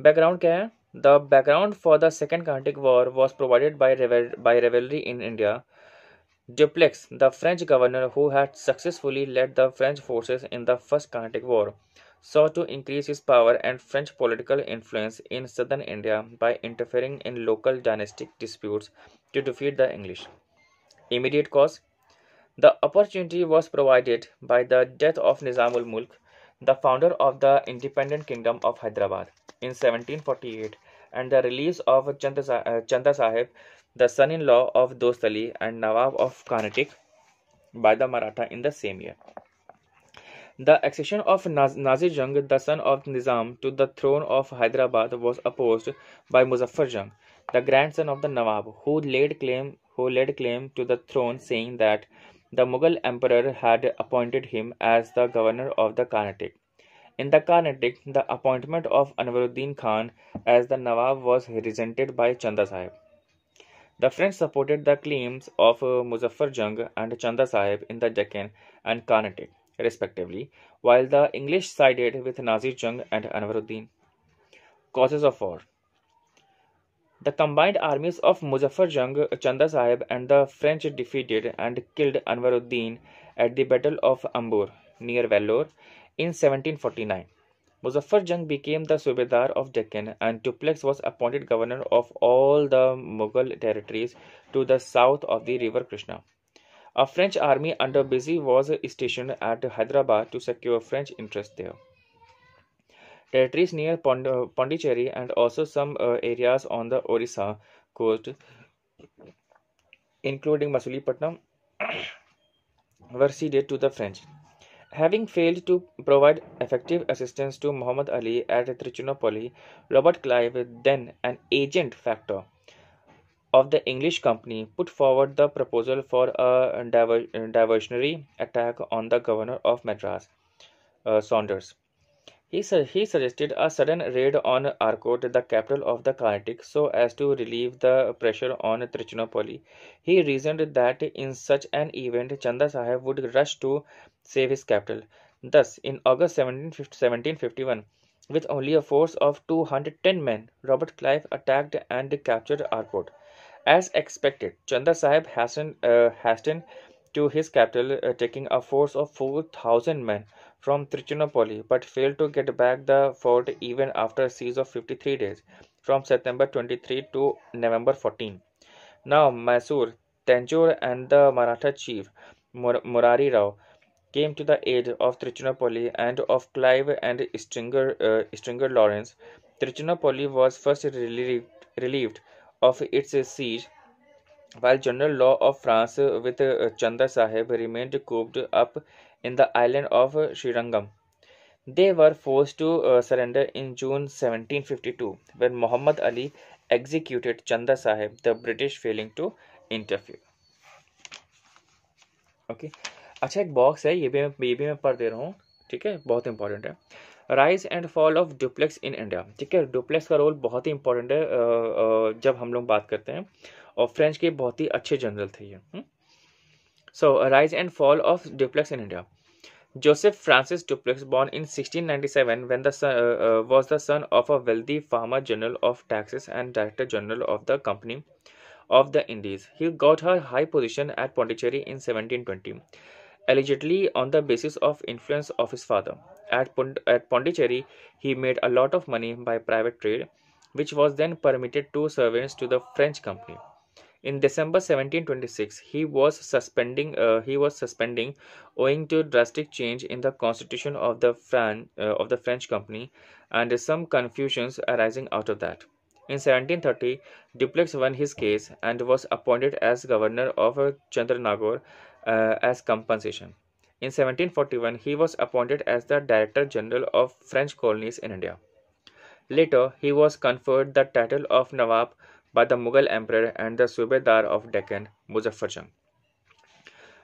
background क्या है the background for the second Carnatic war was provided by by revelry in India Dupleix, the French governor who had successfully led the French forces in the First Carnatic War, sought to increase his power and French political influence in southern India by interfering in local dynastic disputes to defeat the English. Immediate cause The opportunity was provided by the death of Nizam ul Mulk, the founder of the independent kingdom of Hyderabad, in 1748, and the release of Chanda, uh, Chanda Sahib the son-in-law of Dost Ali and Nawab of Carnatic by the Maratha in the same year. The accession of Nazir Jung, the son of Nizam, to the throne of Hyderabad was opposed by Muzaffar Jung, the grandson of the Nawab, who laid claim who laid claim to the throne, saying that the Mughal emperor had appointed him as the governor of the Carnatic. In the Carnatic, the appointment of Anwaruddin Khan as the Nawab was resented by Chanda Sahib. The French supported the claims of uh, Muzaffar Jung and Chanda Sahib in the Deccan and Carnatic, respectively, while the English sided with Nazir Jung and Anwaruddin. Causes of war The combined armies of Muzaffar Jung, Chanda Sahib, and the French defeated and killed Anwaruddin at the Battle of Ambur near Vellore in 1749. Muzaffar Jung became the Subedar of Deccan and Dupleix was appointed governor of all the Mughal territories to the south of the river Krishna. A French army under Bussy was stationed at Hyderabad to secure French interests there. Territories near Pond- Pondicherry and also some uh, areas on the Orissa coast, including Masulipatam, were ceded to the French. Having failed to provide effective assistance to Muhammad Ali at Trichinopoly, Robert Clive, then an agent factor of the English company, put forward the proposal for a diver- diversionary attack on the governor of Madras, uh, Saunders. He, su- he suggested a sudden raid on Arcot, the capital of the Carnatic, so as to relieve the pressure on Trichinopoly. He reasoned that in such an event, Chanda Sahib would rush to save his capital. Thus, in August 1751, with only a force of 210 men, Robert Clive attacked and captured Arcot. As expected, Chanda Sahib hastened, uh, hastened to his capital, uh, taking a force of 4,000 men from Trichinopoly, but failed to get back the fort even after a siege of 53 days, from September 23 to November 14. Now, Mysore, Tanjore, and the Maratha chief Mur- Murari Rao came to the aid of Trichinopoly and of Clive and Stringer, uh, Stringer Lawrence. Trichinopoly was first relieved, relieved of its siege while General Law of France with uh, Chanda Sahib remained cooped up in the island of Srirangam. They were forced to uh, surrender in June 1752 when Muhammad Ali executed Chanda Sahib, the British failing to interfere. Okay okay. अच्छा एक box है ये भी मैं ये भी मैं पढ़ दे रहा हूँ ठीक है बहुत इंपॉर्टेंट है rise and fall of Dupleix in India ठीक है डुप्लेक्स का रोल बहुत ही इंपॉर्टेंट है जब हम लोग बात करते हैं और फ्रेंच के बहुत ही अच्छे जनरल थे ये So, rise and fall of Dupleix in India. Joseph Francis Dupleix, born in 1697, when the son, uh, uh, was the son of a wealthy farmer general of taxes and director general of the Company of the Indies. He got her high position at Pondicherry in 1720, allegedly on the basis of influence of his father. At, Pond- at Pondicherry, he made a lot of money by private trade, which was then permitted to servants to the French company. In December 1726, he was suspending. Uh, he was suspending, owing to drastic change in the constitution of the Fran uh, of the French company, and some confusions arising out of that. In 1730, Dupleix won his case and was appointed as governor of Chandranagore uh, as compensation. In 1741, he was appointed as the Director General of French colonies in India. Later, he was conferred the title of Nawab by the Mughal emperor and the Subedar of Deccan, Muzaffar Jung.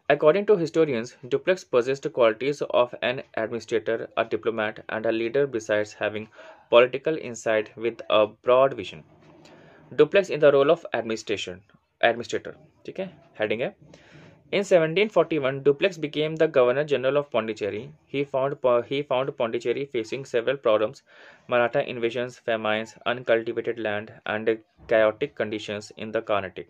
According to historians, Dupleix possessed qualities of an administrator, a diplomat, and a leader besides having political insight with a broad vision. Dupleix in the role of administration administrator. Okay, heading In 1741, Dupleix became the Governor General of Pondicherry. He found he found Pondicherry facing several problems: Maratha invasions, famines, uncultivated land, and chaotic conditions in the Carnatic.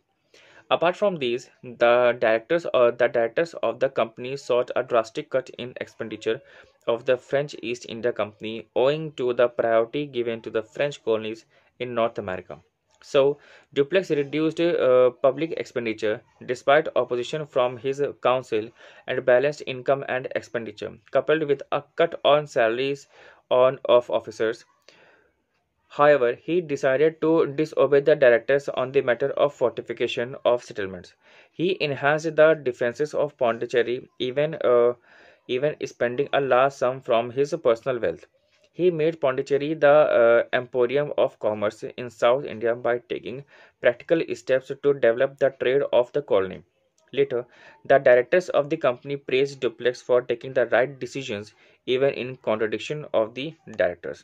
Apart from these, the directors or the directors of the company sought a drastic cut in expenditure of the French East India Company owing to the priority given to the French colonies in North America. So, Dupleix reduced uh, public expenditure despite opposition from his council and balanced income and expenditure, coupled with a cut on salaries on of officers However, he decided to disobey the directors on the matter of fortification of settlements. He enhanced the defenses of Pondicherry, even uh, even spending a large sum from his personal wealth. He made Pondicherry the uh, emporium of commerce in South India by taking practical steps to develop the trade of the colony. Later, the directors of the company praised Dupleix for taking the right decisions even in contradiction of the directors.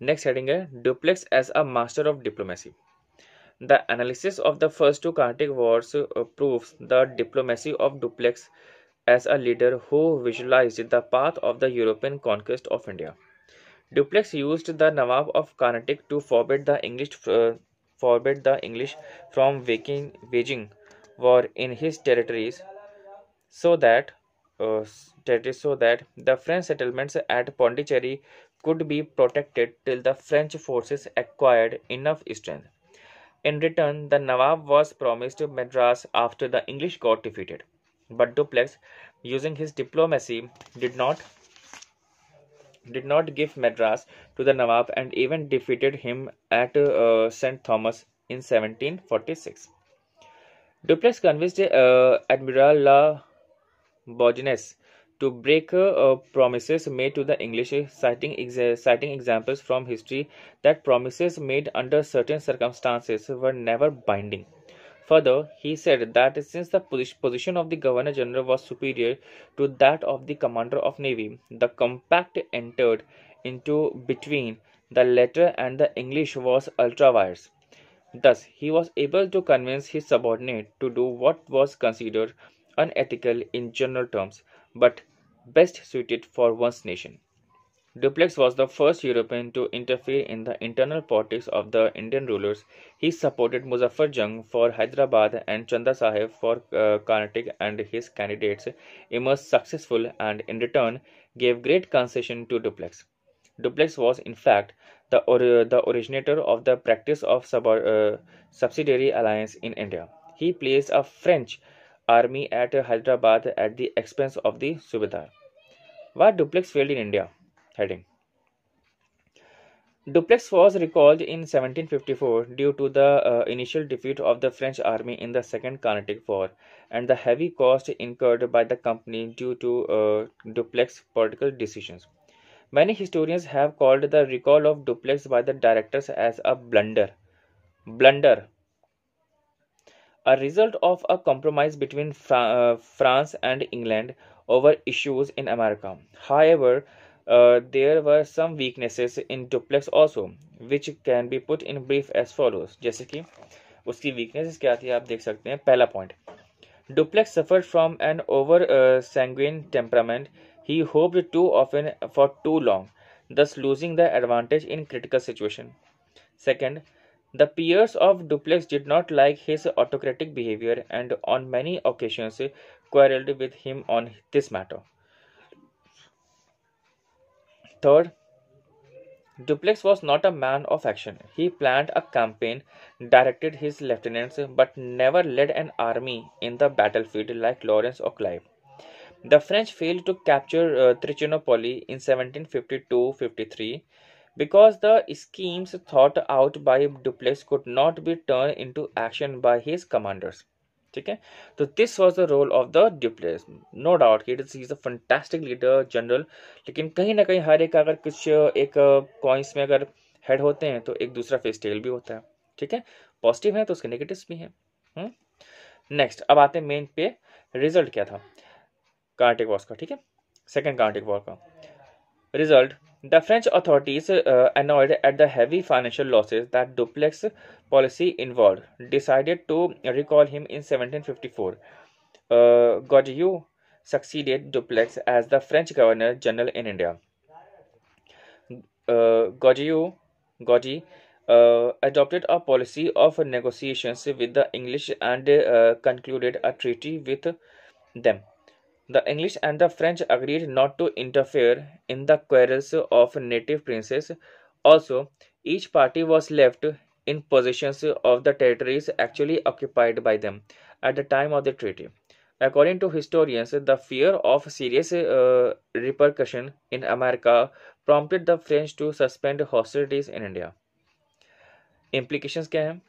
Next heading है Dupleix as a master of diplomacy. The analysis of the first two Carnatic wars uh, proves the diplomacy of Dupleix as a leader who visualized the path of the European conquest of India. Dupleix used the Nawab of Carnatic to forbid the English uh, forbid the English from waging, waging war in his territories so that uh, so that the French settlements at Pondicherry could be protected till the French forces acquired enough strength. In return, the Nawab was promised Madras after the English got defeated. But Dupleix, using his diplomacy, did not did not give Madras to the Nawab and even defeated him at uh, St. Thomas in 1746. Dupleix convinced uh, Admiral La Bourdonnais to break uh, promises made to the English, citing, citing examples from history that promises made under certain circumstances were never binding. Further, he said that since the position of the Governor General was superior to that of the Commander of Navy, the compact entered into between the latter and the English was ultra vires. Thus, he was able to convince his subordinate to do what was considered unethical in general terms, but best suited for one's nation. Dupleix was the first European to interfere in the internal politics of the Indian rulers. He supported Muzaffar Jung for Hyderabad and Chanda Sahib for uh, Carnatic, and his candidates emerged successful and in return gave great concession to Dupleix. Dupleix was, in fact, the, or, the originator of the practice of sub, uh, subsidiary alliance in India. He placed a French army at Hyderabad at the expense of the Subedar. Why Dupleix failed in India? Heading. Dupleix was recalled in 1754 due to the uh, initial defeat of the French army in the Second Carnatic War and the heavy cost incurred by the company due to uh, Dupleix's political decisions. Many historians have called the recall of Dupleix by the directors as a blunder. Blunder a result of a compromise between Fra uh, France and England over issues in America. However, uh, there were some weaknesses in Dupleix also which can be put in brief as follows. जैसे कि उसकी weaknesses क्या थी आप देख सकते हैं पहला point. Dupleix suffered from an over uh, sanguine temperament. He hoped too often for too long thus losing the advantage in critical situation. Second the peers of Dupleix did not like his autocratic behavior and on many occasions quarreled with him on this matter. Third, Dupleix was not a man of action. He planned a campaign, directed his lieutenants, but never led an army in the battlefield like Lawrence or Clive. The French failed to capture uh, Trichinopoly in 1752 53 because the schemes thought out by Dupleix could not be turned into action by his commanders. ठीक है? तो this was the role of the Dupleix no doubt it is a fantastic leader general लेकिन कहीं ना कहीं हर एक अगर कुछ, एक कॉइंस में अगर हेड होते हैं तो एक दूसरा फेस टेल भी होता है। ठीक है? पॉजिटिव है तो उसके नेगेटिव्स भी हैं। नेक्स्ट अब आते हैं मेन पे। रिज़ल्ट क्या था? कार्टिक वॉर्स का ठीक है? सेकेंड कार्टिक वॉर का result The French authorities, uh, annoyed at the heavy financial losses that Dupleix policy involved, decided to recall him in 1754. Uh, Godeheu succeeded Dupleix as the French governor general in India. Uh, Godeheu, uh, adopted a policy of negotiations with the English and uh, concluded a treaty with them. The English and the French agreed not to interfere in the quarrels of native princes. Also, each party was left in possession of the territories actually occupied by them at the time of the treaty. According to historians, the fear of serious uh, repercussion in America prompted the French to suspend hostilities in India. Implications क्या हैं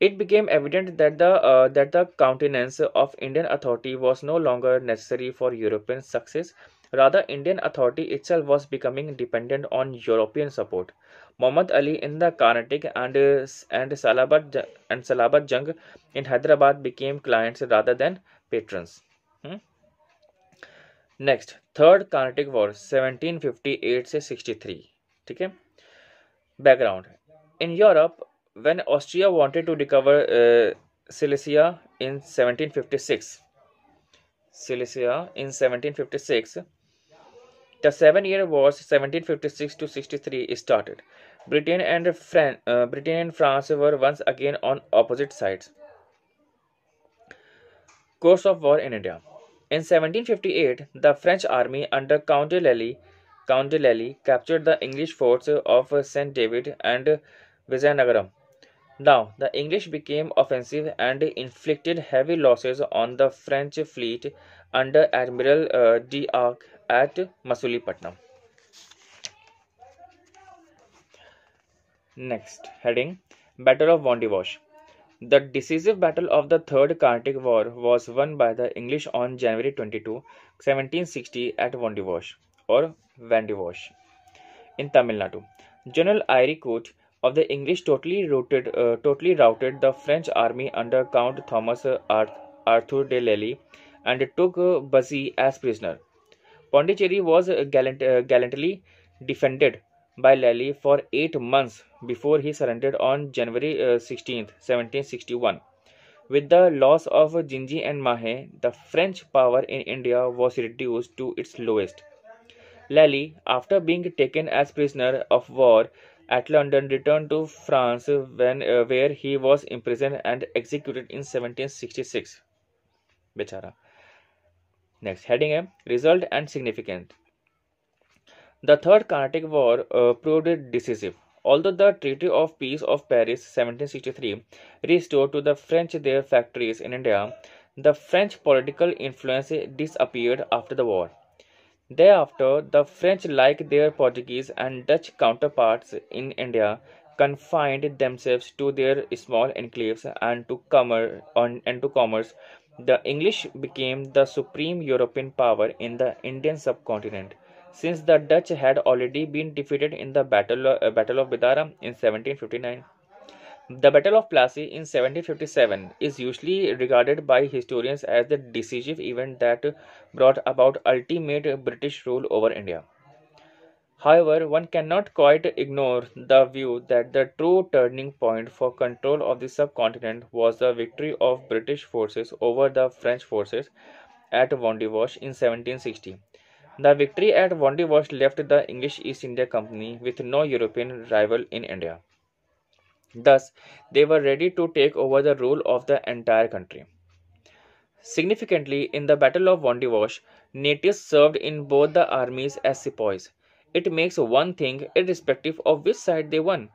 it became evident that the uh, that the countenance of Indian authority was no longer necessary for European success. Rather, Indian authority itself was becoming dependent on European support. Muhammad Ali in the Carnatic and and Salabat and Salabat Jung in Hyderabad became clients rather than patrons. Hmm? Next, third Carnatic War 1758 से 63 ठीक है Background In Europe, when Austria wanted to recover uh, Silesia in 1756, Silesia in 1756, the seven-year wars 1756 to 63 started. Britain and Fran- uh, Britain and France were once again on opposite sides. Course of war in India. In 1758, the French army under Count de Lally, Count de Lally captured the English forts of St. David and Vizianagaram. Now, the English became offensive and inflicted heavy losses on the French fleet under Admiral uh, D'Arc at Masulipatnam. Next heading Battle of Wandiwash. The decisive battle of the Third Carnatic War was won by the English on January 22, 1760 at Wandiwash or Vandiwash in Tamil Nadu. General Coote of the English totally routed, uh, totally routed the French army under Count Thomas Arthur de Lally and took uh, as prisoner. Pondicherry was gallant, uh, gallantly defended by Lally for eight months before he surrendered on January uh, 16, 1761. With the loss of Gingee and Mahe, the French power in India was reduced to its lowest. Lally, after being taken as prisoner of war, at London, returned to France when, uh, where he was imprisoned and executed in 1766. Bechara. Next, heading A Result and Significance. The Third Carnatic War uh, proved decisive. Although the Treaty of Peace of Paris 1763 restored to the French their factories in India, the French political influence disappeared after the war. Thereafter, the French, like their Portuguese and Dutch counterparts in India, confined themselves to their small enclaves and to commerce. And to commerce. The English became the supreme European power in the Indian subcontinent, since the Dutch had already been defeated in the Battle, uh, Battle of Bedara in 1759. The Battle of Plassey in 1757 is usually regarded by historians as the decisive event that brought about ultimate British rule over India. However, one cannot quite ignore the view that the true turning point for control of the subcontinent was the victory of British forces over the French forces at Wandiwash in 1760. The victory at Wandiwash left the English East India Company with no European rival in India. Thus, they were ready to take over the rule of the entire country. Significantly, in the Battle of Wandiwash, natives served in both the armies as sepoys. It makes one thing, irrespective of which side they won.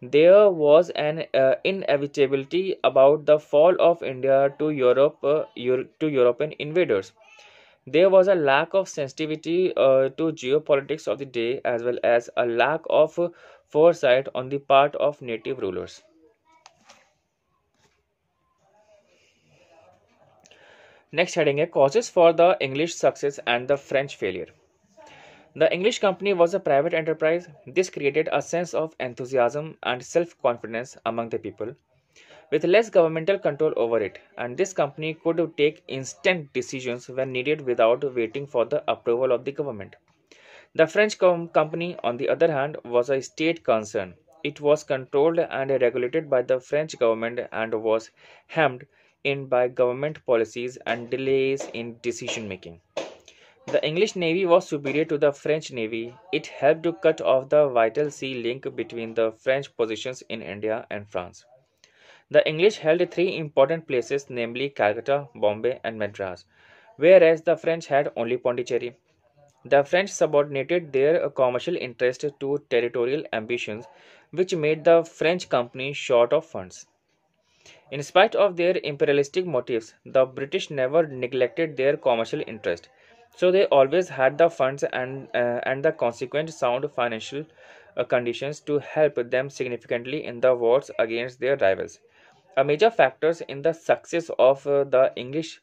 There was an uh, inevitability about the fall of India to Europe uh, Euro- to European invaders. There was a lack of sensitivity uh, to geopolitics of the day as well as a lack of foresight on the part of native rulers. Next heading है causes for the English success and the French failure. The English company was a private enterprise. This created a sense of enthusiasm and self confidence among the people. With less governmental control over it, and this company could take instant decisions when needed without waiting for the approval of the government. The French com- company, on the other hand, was a state concern. It was controlled and regulated by the French government and was hemmed in by government policies and delays in decision making. The English navy was superior to the French navy. It helped to cut off the vital sea link between the French positions in India and France. The English held three important places, namely Calcutta, Bombay, and Madras, whereas the French had only Pondicherry. The French subordinated their commercial interest to territorial ambitions, which made the French company short of funds. In spite of their imperialistic motives, the British never neglected their commercial interest, so they always had the funds and, uh, and the consequent sound financial uh, conditions to help them significantly in the wars against their rivals. A major factor in the success of uh, the English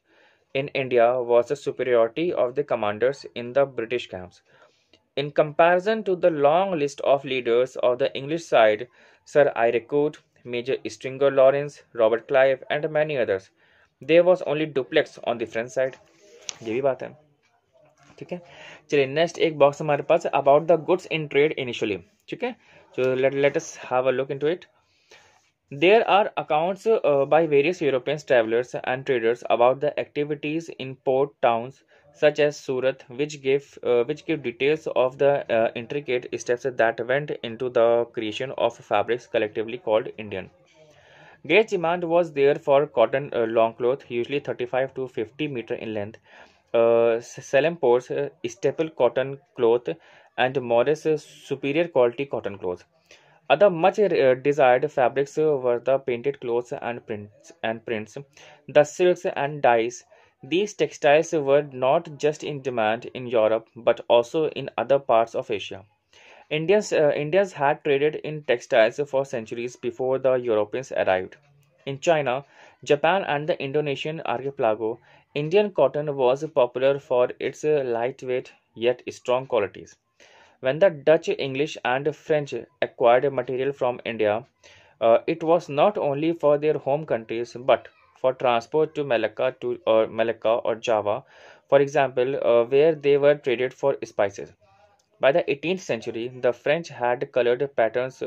in India was the superiority of the commanders in the British camps. In comparison to the long list of leaders of the English side, Sir Eyre Coote, Major Stringer Lawrence, Robert Clive, and many others, there was only Dupleix on the French side. ये भी बात है। ठीक है? चलिए next एक box हमारे पास about the goods in trade initially ठीक है? तो let let us have a look into it there are accounts uh, by various European travelers and traders about the activities in port towns such as Surat, which give uh, which give details of the uh, intricate steps that went into the creation of fabrics collectively called Indian. Great demand was there for cotton uh, long cloth, usually 35 to 50 meter in length. Uh, salempores uh, staple cotton cloth and morees uh, superior quality cotton cloth. Other much uh, desired fabrics were the painted clothes and prints and prints, the silks and dyes. These textiles were not just in demand in Europe but also in other parts of Asia. Indians, uh, Indians had traded in textiles for centuries before the Europeans arrived. In China, Japan, and the Indonesian archipelago, Indian cotton was popular for its uh, lightweight yet strong qualities. When the Dutch, English, and French acquired material from India, uh, it was not only for their home countries but for transport to Malacca to or Malacca or Java, for example, uh, where they were traded for spices. By the 18th century, the French had colored patterns,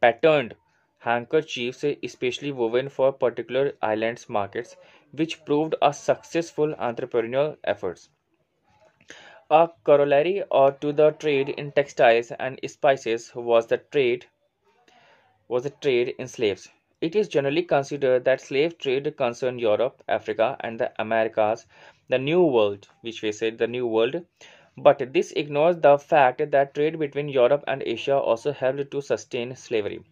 patterned handkerchiefs, especially woven for particular islands markets, which proved a successful entrepreneurial efforts. A corollary or to the trade in textiles and spices was the trade was the trade in slaves. It is generally considered that slave trade concerned Europe, Africa, and the Americas, the New World, which we said the New World. But this ignores the fact that trade between Europe and Asia also helped to sustain slavery.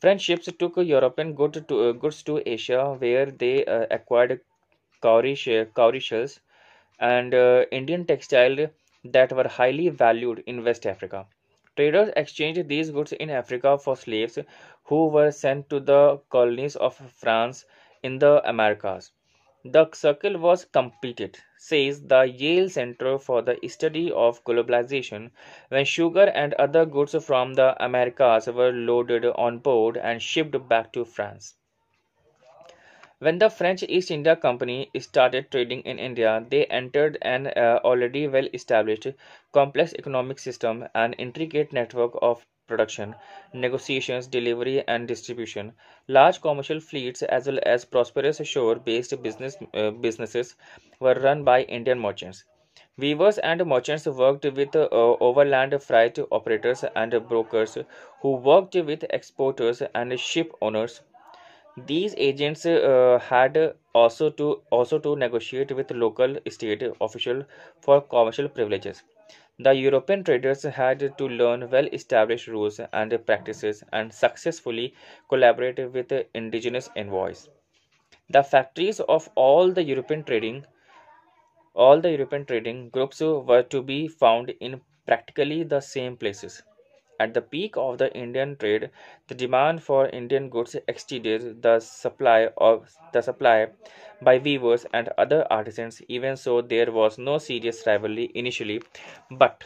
French ships took European good to, uh, goods to Asia, where they uh, acquired cowrie, cowrie shells and uh, Indian textile that were highly valued in West Africa. Traders exchanged these goods in Africa for slaves who were sent to the colonies of France in the Americas. The circle was completed, says the Yale Center for the Study of Globalization, when sugar and other goods from the Americas were loaded on board and shipped back to France. When the French East India Company started trading in India, they entered an uh, already well established complex economic system, and intricate network of production, negotiations, delivery, and distribution. Large commercial fleets, as well as prosperous shore-based business uh, businesses, were run by Indian merchants. Weavers and merchants worked with uh, overland freight operators and brokers, who worked with exporters and ship owners these agents uh, had also to also to negotiate with local state officials for commercial privileges. The European traders had to learn well-established rules and practices and successfully collaborate with indigenous envoys. The factories of all the European trading all the European trading groups were to be found in practically the same places. At the peak of the Indian trade, the demand for Indian goods exceeded the supply of the supply by weavers and other artisans. Even so, there was no serious rivalry initially, but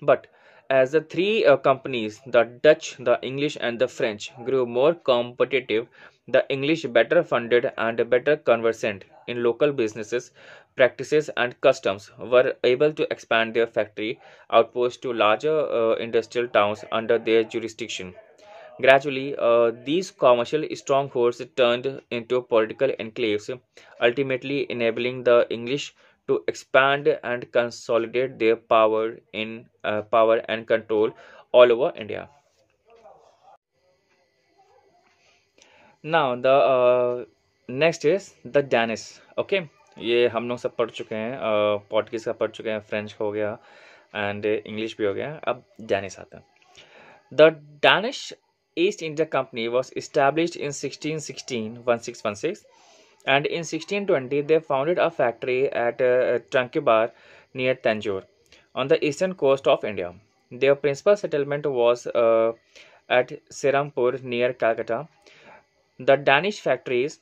But as the three uh, companies, the Dutch, the English, and the French, grew more competitive, the English, better funded and better conversant in local businesses, practices, and customs, were able to expand their factory outposts to larger uh, industrial towns under their jurisdiction. Gradually, uh, these commercial strongholds turned into political enclaves, ultimately enabling the English to expand and consolidate their power in uh, power and control all over India. Now the uh, next is the Danish. Okay, ये हम लोग सब पढ़ चुके हैं पॉटकिस का पढ़ चुके हैं फ्रेंच का हो गया एंड इंग्लिश भी हो गया। अब डैनिश आते हैं। The Danish East India company was establish in sixteen sixteen one six one six and in sixteen twenty they founded a factory at Tranquebar near Tanjore on the eastern coast of India their principal settlement was at Serampore near Calcutta the Danish factories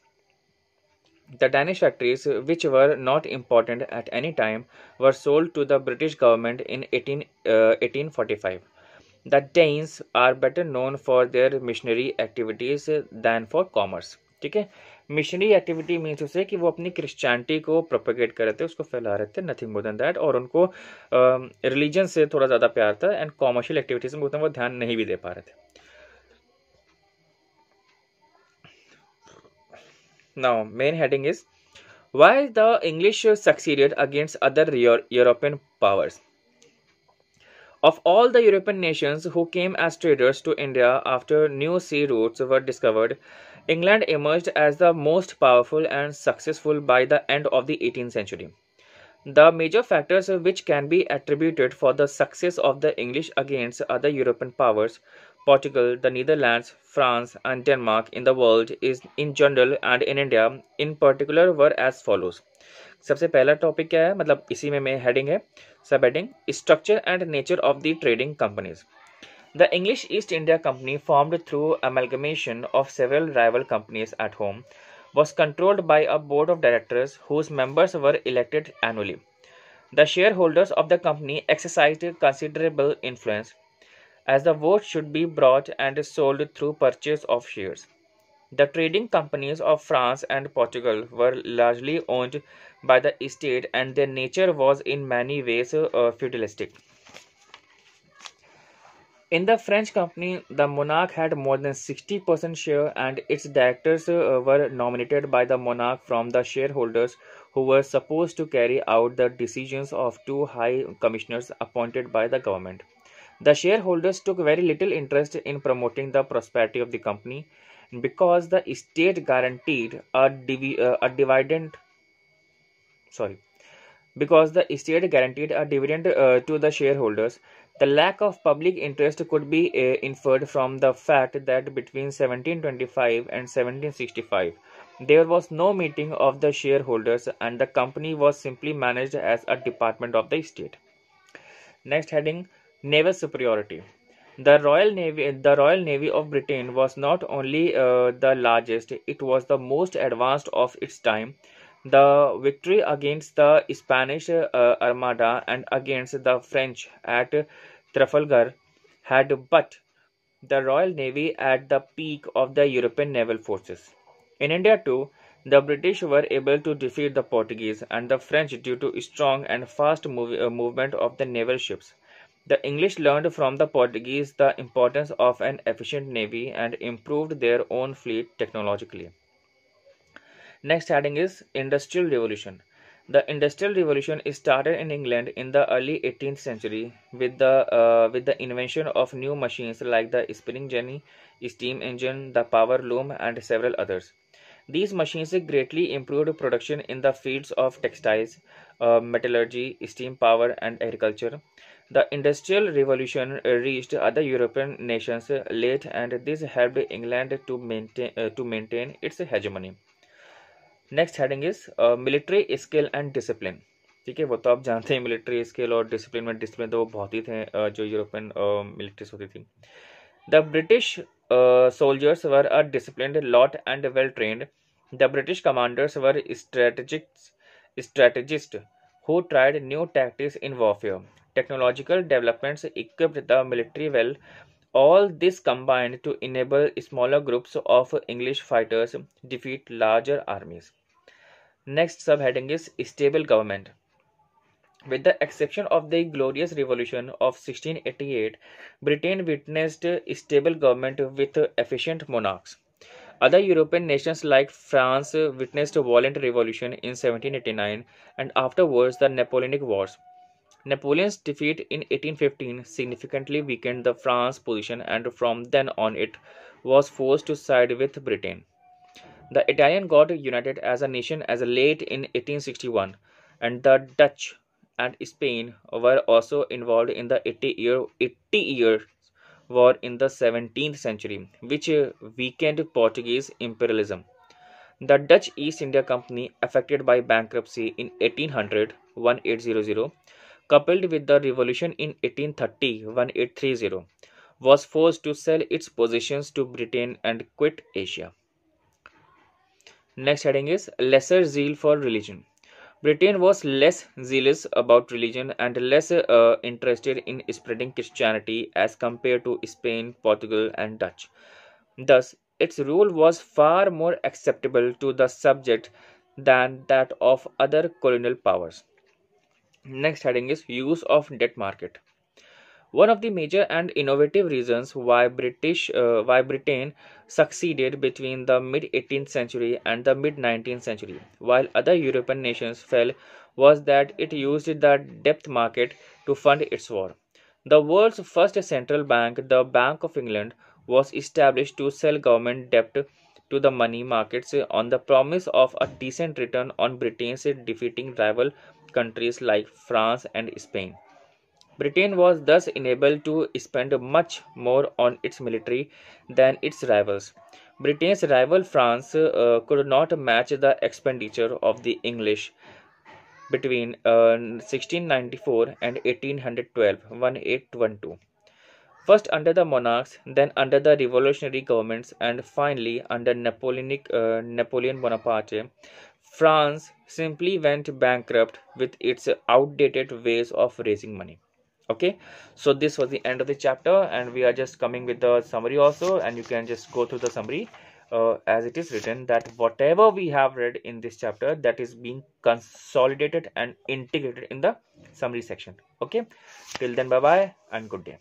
the Danish factories, which were not important at any time, were sold to the British government in 18, uh, 1845. The Danes are better known for their missionary activities than for commerce. ठीक है missionary activity means उसे कि वो अपनी Christianity को propagate कर रहे थे उसको फैला रहे थे नथिंग मोर देन दैट और उनको रिलीजन uh, से थोड़ा ज़्यादा प्यार था एंड कॉमर्शियल एक्टिविटीज़ में उतना वो ध्यान नहीं भी दे पा रहे थे Now, main heading is why the English succeeded against other European powers. Of all the European nations who came as traders to India after new sea routes were discovered, England emerged as the most powerful and successful by the end of the 18th century. The major factors which can be attributed for the success of the English against other European powers Portugal, the Netherlands, France, and Denmark in the world is in general and in India in particular were as follows. सबसे पहला topic क्या है मतलब इसी में मैं heading है सब heading structure and nature of the trading companies The English East India Company, formed through amalgamation of several rival companies at home, was controlled by a board of directors whose members were elected annually. The shareholders of the company exercised considerable influence as the vote should be bought and sold through purchase of shares. The trading companies of France and Portugal were largely owned by the state and their nature was in many ways uh, feudalistic. In the French company, the monarch had more than 60% share and its directors uh, were nominated by the monarch from the shareholders who were supposed to carry out the decisions of two high commissioners appointed by the government. The shareholders took very little interest in promoting the prosperity of the company because the state guaranteed a, divi- uh, a dividend sorry because the state guaranteed a dividend uh, to the shareholders. The lack of public interest could be uh, inferred from the fact that between 1725 and 1765 there was no meeting of the shareholders and the company was simply managed as a department of the state. Next heading Naval superiority. The Royal Navy, the Royal Navy of Britain was not only uh, the largest; it was the most advanced of its time. The victory against the Spanish uh, Armada and against the French at Trafalgar had put the Royal Navy at the peak of the European naval forces. In India too, the British were able to defeat the Portuguese and the French due to strong and fast move, uh, movement of the naval ships. The English learned from the Portuguese the importance of an efficient navy and improved their own fleet technologically. Next heading is Industrial Revolution. The Industrial Revolution started in England in the early 18th century with the uh, with the invention of new machines like the spinning jenny, steam engine, the power loom, and several others. These machines greatly improved production in the fields of textiles, uh, metallurgy, steam power, and agriculture. The Industrial Revolution reached other European nations late and this helped England to maintain, uh, to maintain its hegemony. Next heading is military skill and discipline ठीक है वो तो आप जानते हैं military skill और discipline में discipline तो वो बहुत ही थे uh, जो यूरोपियन मिलिट्रीज होती थी the British soldiers were a disciplined lot and well trained. The British commanders were strategists, strategists who tried new tactics in warfare. technological developments equipped the military well. All this combined to enable smaller groups of English fighters defeat larger armies. Next subheading is stable government. With the exception of the Glorious Revolution of 1688, Britain witnessed stable government with efficient monarchs. Other European nations like France witnessed a violent revolution in 1789 and afterwards the Napoleonic Wars. Napoleon's defeat in 1815 significantly weakened the France position and from then on it was forced to side with Britain. The Italian got united as a nation as late in 1861 and the Dutch and Spain were also involved in the 80 year 80 year war in the 17th century, which weakened Portuguese imperialism. The Dutch East India Company, affected by bankruptcy in 1800 1800, coupled with the revolution in 1830 1830, was forced to sell its possessions to Britain and quit Asia. Next heading is lesser zeal for religion. Britain was less zealous about religion and less uh, interested in spreading Christianity as compared to Spain, Portugal, and Dutch. Thus, its rule was far more acceptable to the subject than that of other colonial powers. Next heading is use of debt market. One of the major and innovative reasons why British uh, why Britain succeeded between the mid 18th century and the mid 19th century, while other European nations fell, was that it used the debt market to fund its war. The world's first central bank, the Bank of England, was established to sell government debt to the money markets on the promise of a decent return on Britain's defeating rival countries like France and Spain. Britain was thus enabled to spend much more on its military than its rivals. Britain's rival France uh, could not match the expenditure of the English between uh, 1694 and 1812 1812. First under the monarchs, then under the revolutionary governments, and finally under Napoleonic, uh, Napoleon Bonaparte, France simply went bankrupt with its outdated ways of raising money. Okay? So this was the end of the chapter and we are just coming with the summary also and you can just go through the summary uh, as it is written that whatever we have read in this chapter that is being consolidated and integrated in the summary section. Okay? Till then bye bye and good day